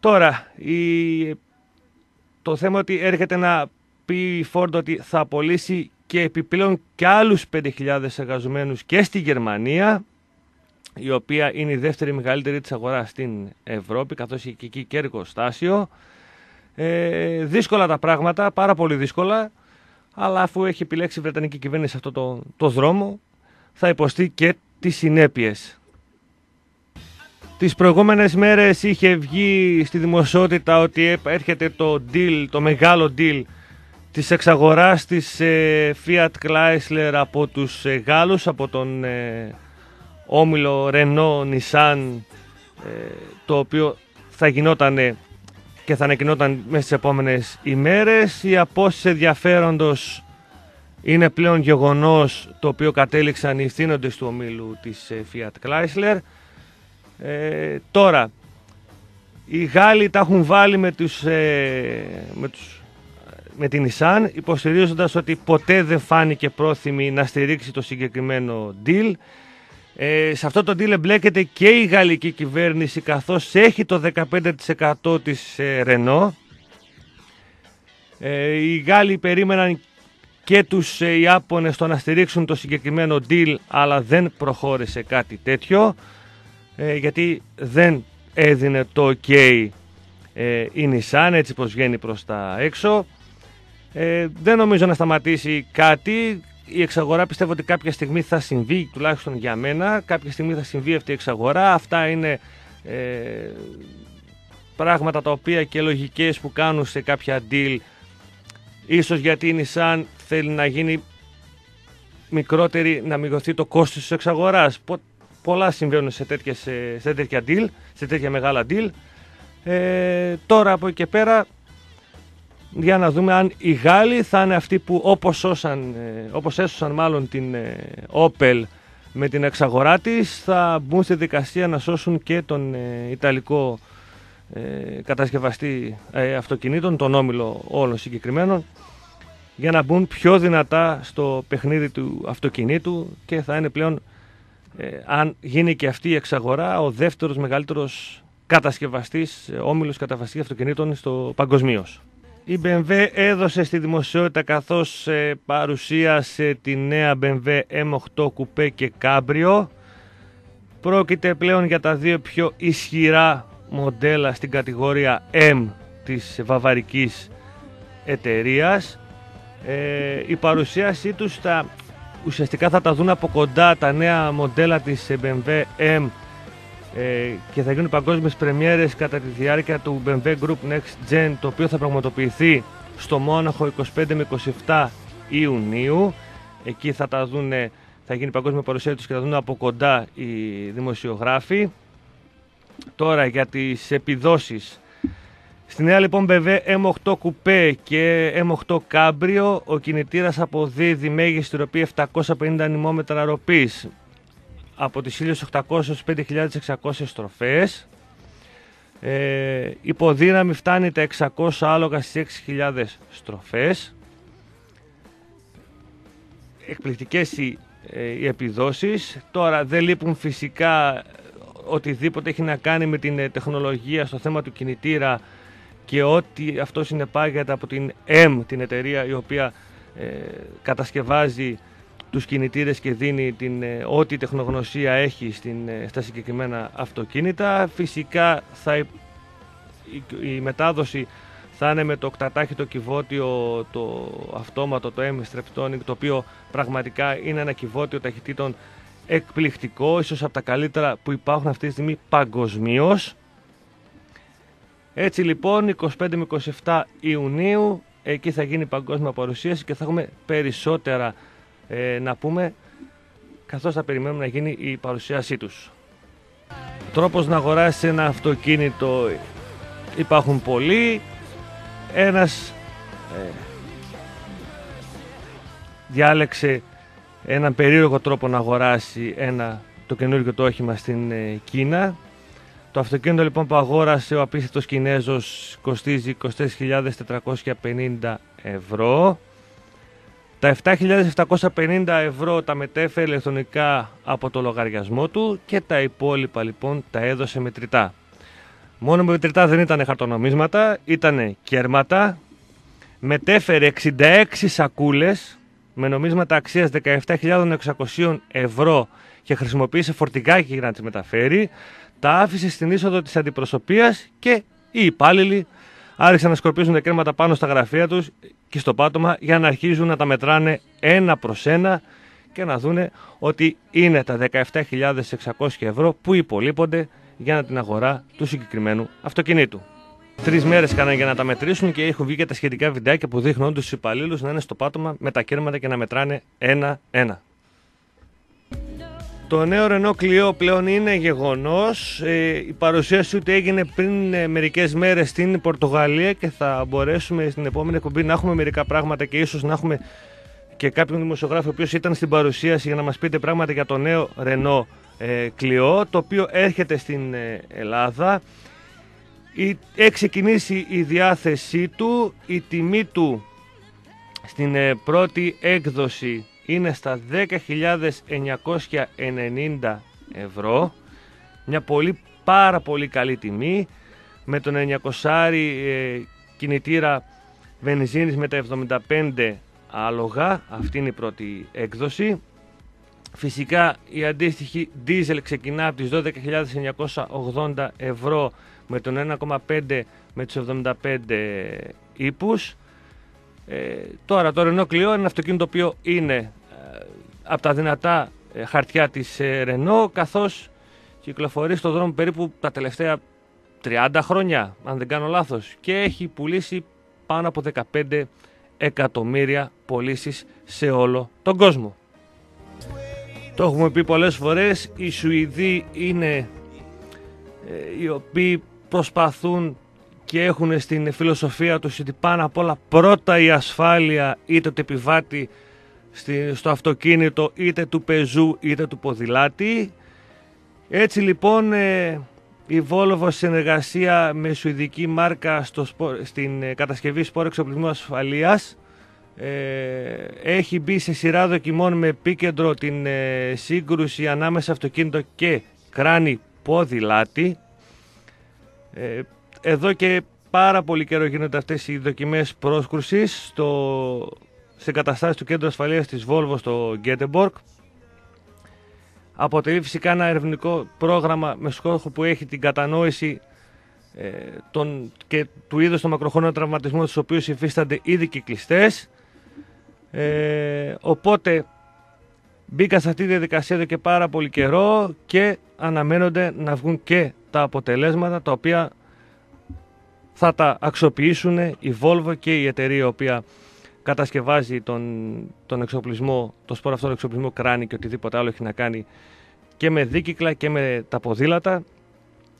Τώρα, η, το θέμα ότι έρχεται να πει η Ford ότι θα απολύσει και επιπλέον και άλλους 5.000 εργαζομένους και στη Γερμανία, η οποία είναι η δεύτερη μεγαλύτερη της αγοράς στην Ευρώπη, καθώς έχει και εκεί και εργοστάσιο. Ε, δύσκολα τα πράγματα, πάρα πολύ δύσκολα, αλλά αφού έχει επιλέξει η Βρετανική κυβέρνηση αυτό το, το δρόμο, θα υποστεί και τις συνέπειες. Τις προηγούμενες μέρες είχε βγει στη δημοσιότητα ότι έρχεται το deal, το μεγάλο deal της εξαγοράς της ε, Fiat Chrysler από τους ε, Γάλλους, από τον ε, όμιλο Renault Nissan, το οποίο θα γινόταν και θα ανακοινόταν μέσα στις επόμενες ημέρες. Οι απόσεις ενδιαφέροντος είναι πλέον γεγονός το οποίο κατέληξαν οι θύνοντες του ομίλου της Fiat Chrysler. Ε, τώρα, οι Γάλλοι τα έχουν βάλει με, τους, ε, με, τους, με την Nissan υποστηρίζοντας ότι ποτέ δεν φάνηκε πρόθυμη να στηρίξει το συγκεκριμένο deal. Ε, σε αυτό το deal εμπλέκεται και η γαλλική κυβέρνηση καθώς έχει το 15% της ε, Renault. Ε, οι Γάλλοι περίμεναν και τους ε, Ιάπωνες το να στηρίξουν το συγκεκριμένο deal αλλά δεν προχώρησε κάτι τέτοιο ε, γιατί δεν έδινε το ok ε, η Nissan έτσι πως βγαίνει προς τα έξω. Ε, δεν νομίζω να σταματήσει κάτι. Η εξαγορά πιστεύω ότι κάποια στιγμή θα συμβεί, τουλάχιστον για μένα. Κάποια στιγμή θα συμβεί αυτή η εξαγορά. Αυτά είναι ε, πράγματα τα οποία και λογικές που κάνουν σε κάποια deal. Ίσως γιατί η Nissan θέλει να γίνει μικρότερη, να μειωθεί το κόστος της εξαγοράς πολλά συμβαίνουν σε, τέτοιες, σε, τέτοια deal, σε τέτοια μεγάλα deal. Ε, τώρα από εκεί και πέρα για να δούμε αν οι Γάλλοι θα είναι αυτοί που όπως, σώσαν, ε, όπως έσωσαν μάλλον την ε, Opel με την εξαγορά της θα μπουν στη δικασία να σώσουν και τον ε, Ιταλικό κατασκευαστή αυτοκινήτων, τον όμιλο όλων συγκεκριμένων για να μπουν πιο δυνατά στο παιχνίδι του αυτοκινήτου και θα είναι πλέον ε, αν γίνει και αυτή η εξαγορά, ο δεύτερος μεγαλύτερος κατασκευαστής, ε, όμιλος κατασκευαστής αυτοκινήτων στο παγκοσμίως. Η BMW έδωσε στη δημοσιότητα καθώς ε, παρουσίασε τη νέα BMW M8 Coupé και Cabrio. Πρόκειται πλέον για τα δύο πιο ισχυρά μοντέλα στην κατηγορία M της βαβαρικής εταιρείας. Ε, η παρουσίασή τους θα ουσιαστικά θα τα δουν από κοντά τα νέα μοντέλα της BMW M ε, και θα γίνουν παγκόσμιες πρεμιέρες κατά τη διάρκεια του BMW Group Next Gen το οποίο θα πραγματοποιηθεί στο Μόναχο 25 με 27 Ιουνίου. Εκεί θα τα δουν θα γίνει παγκόσμια παρουσία τους και θα δουν από κοντά οι δημοσιογράφοι. Τώρα για τις επιδόσεις. Στη νέα λοιπόν BMW M8 Coupé και M8 Cabrio ο κινητήρας αποδίδει μέγιστη ροπή 750 νημόμετρα ροπής από τις 1800 έως 5600 στροφές. Ε, υποδύναμη φτάνει τα 600 άλογα στις 6.000 στροφές. Εκπληκτικές οι, ε, οι επιδόσεις. Τώρα δεν λείπουν φυσικά οτιδήποτε έχει να κάνει με την ε, τεχνολογία στο θέμα του κινητήρα και ό,τι αυτό συνεπάγεται από την M, την εταιρεία η οποία ε, κατασκευάζει τους κινητήρες και δίνει την, ε, ό,τι τεχνογνωσία έχει στην, ε, στα συγκεκριμένα αυτοκίνητα. Φυσικά θα, η, η, μετάδοση θα είναι με το οκτατάχυτο κυβότιο το αυτόματο, το M Streptonic, το οποίο πραγματικά είναι ένα κυβότιο ταχυτήτων εκπληκτικό, ίσως από τα καλύτερα που υπάρχουν αυτή τη στιγμή παγκοσμίως. Έτσι λοιπόν 25 με 27 Ιουνίου εκεί θα γίνει παγκόσμια παρουσίαση και θα έχουμε περισσότερα ε, να πούμε καθώς θα περιμένουμε να γίνει η παρουσίασή τους. τρόπος να αγοράσεις ένα αυτοκίνητο υπάρχουν πολλοί. Ένας ε, διάλεξε έναν περίεργο τρόπο να αγοράσει ένα, το καινούργιο το όχημα στην ε, Κίνα. Το αυτοκίνητο λοιπόν που αγόρασε ο απίστευτος Κινέζος κοστίζει 24.450 ευρώ. Τα 7.750 ευρώ τα μετέφερε ηλεκτρονικά από το λογαριασμό του και τα υπόλοιπα λοιπόν τα έδωσε μετρητά. Μόνο με μετρητά δεν ήταν χαρτονομίσματα, ήταν κέρματα. Μετέφερε 66 σακούλες με νομίσματα αξίας 17.600 ευρώ και χρησιμοποίησε φορτηγάκι για να τις μεταφέρει. Τα άφησε στην είσοδο της αντιπροσωπείας και οι υπάλληλοι άρχισαν να σκορπίζουν τα κέρματα πάνω στα γραφεία τους και στο πάτωμα για να αρχίζουν να τα μετράνε ένα προς ένα και να δούνε ότι είναι τα 17.600 ευρώ που υπολείπονται για την αγορά του συγκεκριμένου αυτοκινήτου. Τρεις μέρες κάνανε για να τα μετρήσουν και έχουν βγει και τα σχετικά βιντεάκια που δείχνουν όντω τους υπαλλήλους να είναι στο πάτωμα με τα κέρματα και να μετράνε ένα-ένα. Το νέο Renault Clio πλέον είναι γεγονός. Ε, η παρουσίαση του έγινε πριν ε, μερικές μέρες στην Πορτογαλία και θα μπορέσουμε στην επόμενη εκπομπή να έχουμε μερικά πράγματα και ίσως να έχουμε και κάποιον δημοσιογράφο ο οποίος ήταν στην παρουσίαση για να μας πείτε πράγματα για το νέο Renault ε, Clio το οποίο έρχεται στην ε, Ελλάδα. Έχει ξεκινήσει η διάθεσή του, η τιμή του στην ε, πρώτη έκδοση είναι στα 10.990 ευρώ. Μια πολύ πάρα πολύ καλή τιμή. Με τον 900 ε, κινητήρα βενζίνης με τα 75 άλογα. Αυτή είναι η πρώτη έκδοση. Φυσικά η αντίστοιχη diesel ξεκινά από τις 12.980 ευρώ με τον 1,5 με τους 75 ύπους. Ε, τώρα το Renault Clio είναι ένα αυτοκίνητο το οποίο είναι από τα δυνατά ε, χαρτιά της ε, Renault καθώς κυκλοφορεί στο δρόμο περίπου τα τελευταία 30 χρόνια αν δεν κάνω λάθος και έχει πουλήσει πάνω από 15 εκατομμύρια πωλήσεις σε όλο τον κόσμο. Το έχουμε πει πολλές φορές, οι Σουηδοί είναι ε, οι οποίοι προσπαθούν και έχουν στην φιλοσοφία τους ότι πάνω απ' όλα πρώτα η ασφάλεια είτε το επιβάτη στο αυτοκίνητο είτε του πεζού είτε του ποδηλάτη. Έτσι λοιπόν ε, η Volvo συνεργασία με σουηδική μάρκα στο, στην ε, κατασκευή σπόρ εξοπλισμού ασφαλείας ε, έχει μπει σε σειρά δοκιμών με επίκεντρο την σύγκρουση ανάμεσα αυτοκίνητο και κράνη ποδηλάτη. εδώ και πάρα πολύ καιρό γίνονται αυτές οι δοκιμές πρόσκρουσης στο σε καταστάσεις του κέντρου ασφαλείας της Volvo στο Γκέτεμπορκ. Αποτελεί φυσικά ένα ερευνητικό πρόγραμμα με σκόχο που έχει την κατανόηση ε, των, και του είδους των μακροχρόνων τραυματισμών τους οποίους υφίστανται ήδη κυκλιστές. Ε, οπότε μπήκα σε αυτή τη διαδικασία εδώ και πάρα πολύ καιρό και αναμένονται να βγουν και τα αποτελέσματα τα οποία θα τα αξιοποιήσουν η Volvo και η εταιρεία η οποία κατασκευάζει τον, τον εξοπλισμό, το σπόρο αυτό εξοπλισμό κράνη και οτιδήποτε άλλο έχει να κάνει και με δίκυκλα και με τα ποδήλατα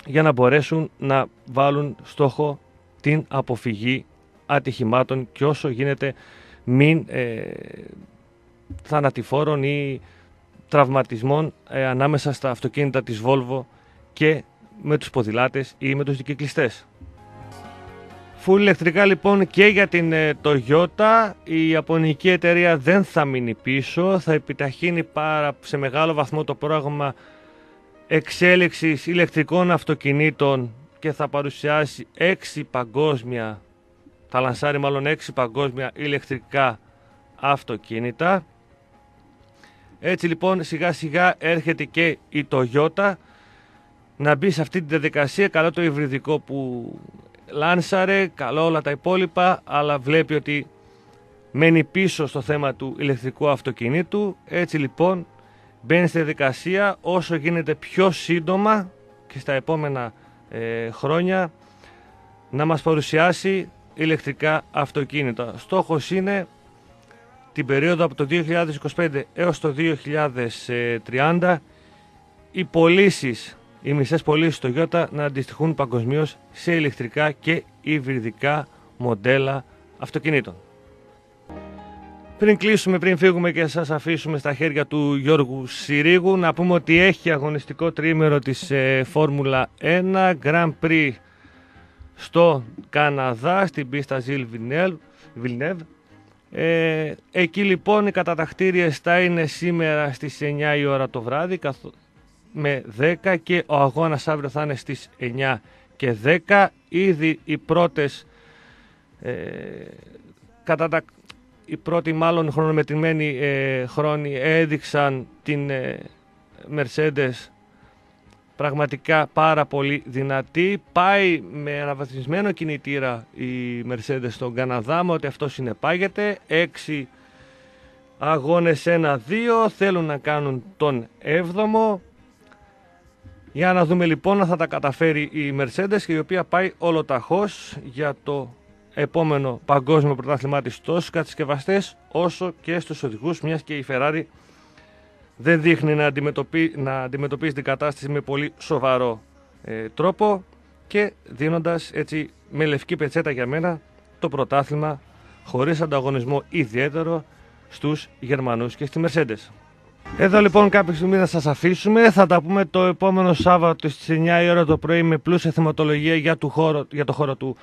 για να μπορέσουν να βάλουν στόχο την αποφυγή ατυχημάτων και όσο γίνεται μην ε, θανατηφόρων ή τραυματισμών ε, ανάμεσα στα αυτοκίνητα της Volvo και με τους ποδηλάτες ή με τους δικυκλιστές. Φουλ ηλεκτρικά λοιπόν και για την ε, Toyota. Η Ιαπωνική εταιρεία δεν θα μείνει πίσω, θα επιταχύνει πάρα σε μεγάλο βαθμό το πρόγραμμα εξέλιξης ηλεκτρικών αυτοκινήτων και θα παρουσιάσει 6 παγκόσμια, θα λανσάρει μάλλον 6 παγκόσμια ηλεκτρικά αυτοκίνητα. Έτσι λοιπόν σιγά σιγά έρχεται και η Toyota να μπει σε αυτή τη διαδικασία, καλό το υβριδικό που λάνσαρε, καλό όλα τα υπόλοιπα, αλλά βλέπει ότι μένει πίσω στο θέμα του ηλεκτρικού αυτοκινήτου. Έτσι λοιπόν μπαίνει στη διαδικασία όσο γίνεται πιο σύντομα και στα επόμενα ε, χρόνια να μας παρουσιάσει ηλεκτρικά αυτοκίνητα. Στόχος είναι την περίοδο από το 2025 έως το 2030 οι πωλήσεις οι μισές πωλήσεις στο Toyota να αντιστοιχούν παγκοσμίως σε ηλεκτρικά και υβριδικά μοντέλα αυτοκινήτων. Πριν κλείσουμε, πριν φύγουμε και σας αφήσουμε στα χέρια του Γιώργου Συρίγου, να πούμε ότι έχει αγωνιστικό τρίμερο της ε, Φόρμουλα 1 Grand Prix στο Καναδά, στην πίστα Ζιλ Villeneuve. Ε, εκεί λοιπόν οι κατατακτήριες θα είναι σήμερα στις 9 η ώρα το βράδυ με 10 και ο αγώνας αύριο θα είναι στις 9 και 10. Ήδη οι πρώτες ε, κατά οι πρώτοι μάλλον χρονομετρημένοι ε, χρόνοι έδειξαν την ε, Mercedes πραγματικά πάρα πολύ δυνατή. Πάει με αναβαθμισμένο κινητήρα η Mercedes στον Καναδά, με ότι αυτό συνεπάγεται. Έξι αγώνες 1-2, θέλουν να κάνουν τον 7ο. Για να δούμε λοιπόν αν θα τα καταφέρει η Mercedes και η οποία πάει ολοταχώς για το επόμενο παγκόσμιο πρωτάθλημά της τόσο στους κατασκευαστές όσο και στους οδηγούς μιας και η Ferrari δεν δείχνει να, αντιμετωπί, να αντιμετωπίζει την κατάσταση με πολύ σοβαρό ε, τρόπο και δίνοντας έτσι με λευκή πετσέτα για μένα το πρωτάθλημα χωρίς ανταγωνισμό ιδιαίτερο στους Γερμανούς και στη Mercedes. Εδώ λοιπόν κάποια στιγμή θα σας αφήσουμε, θα τα πούμε το επόμενο Σάββατο στις 9 η ώρα το πρωί με πλούσια θεματολογία για, του χώρο, για το χώρο του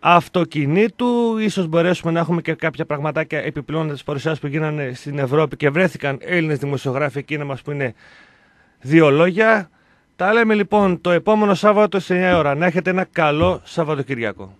αυτοκινήτου. Ίσως μπορέσουμε να έχουμε και κάποια πραγματάκια επιπλέον τις παρουσιάσεις που γίνανε στην Ευρώπη και βρέθηκαν Έλληνες δημοσιογράφοι εκεί να μας πούνε δύο λόγια. Τα λέμε λοιπόν το επόμενο Σάββατο σε 9 ώρα. Να έχετε ένα καλό Σαββατοκυριακό.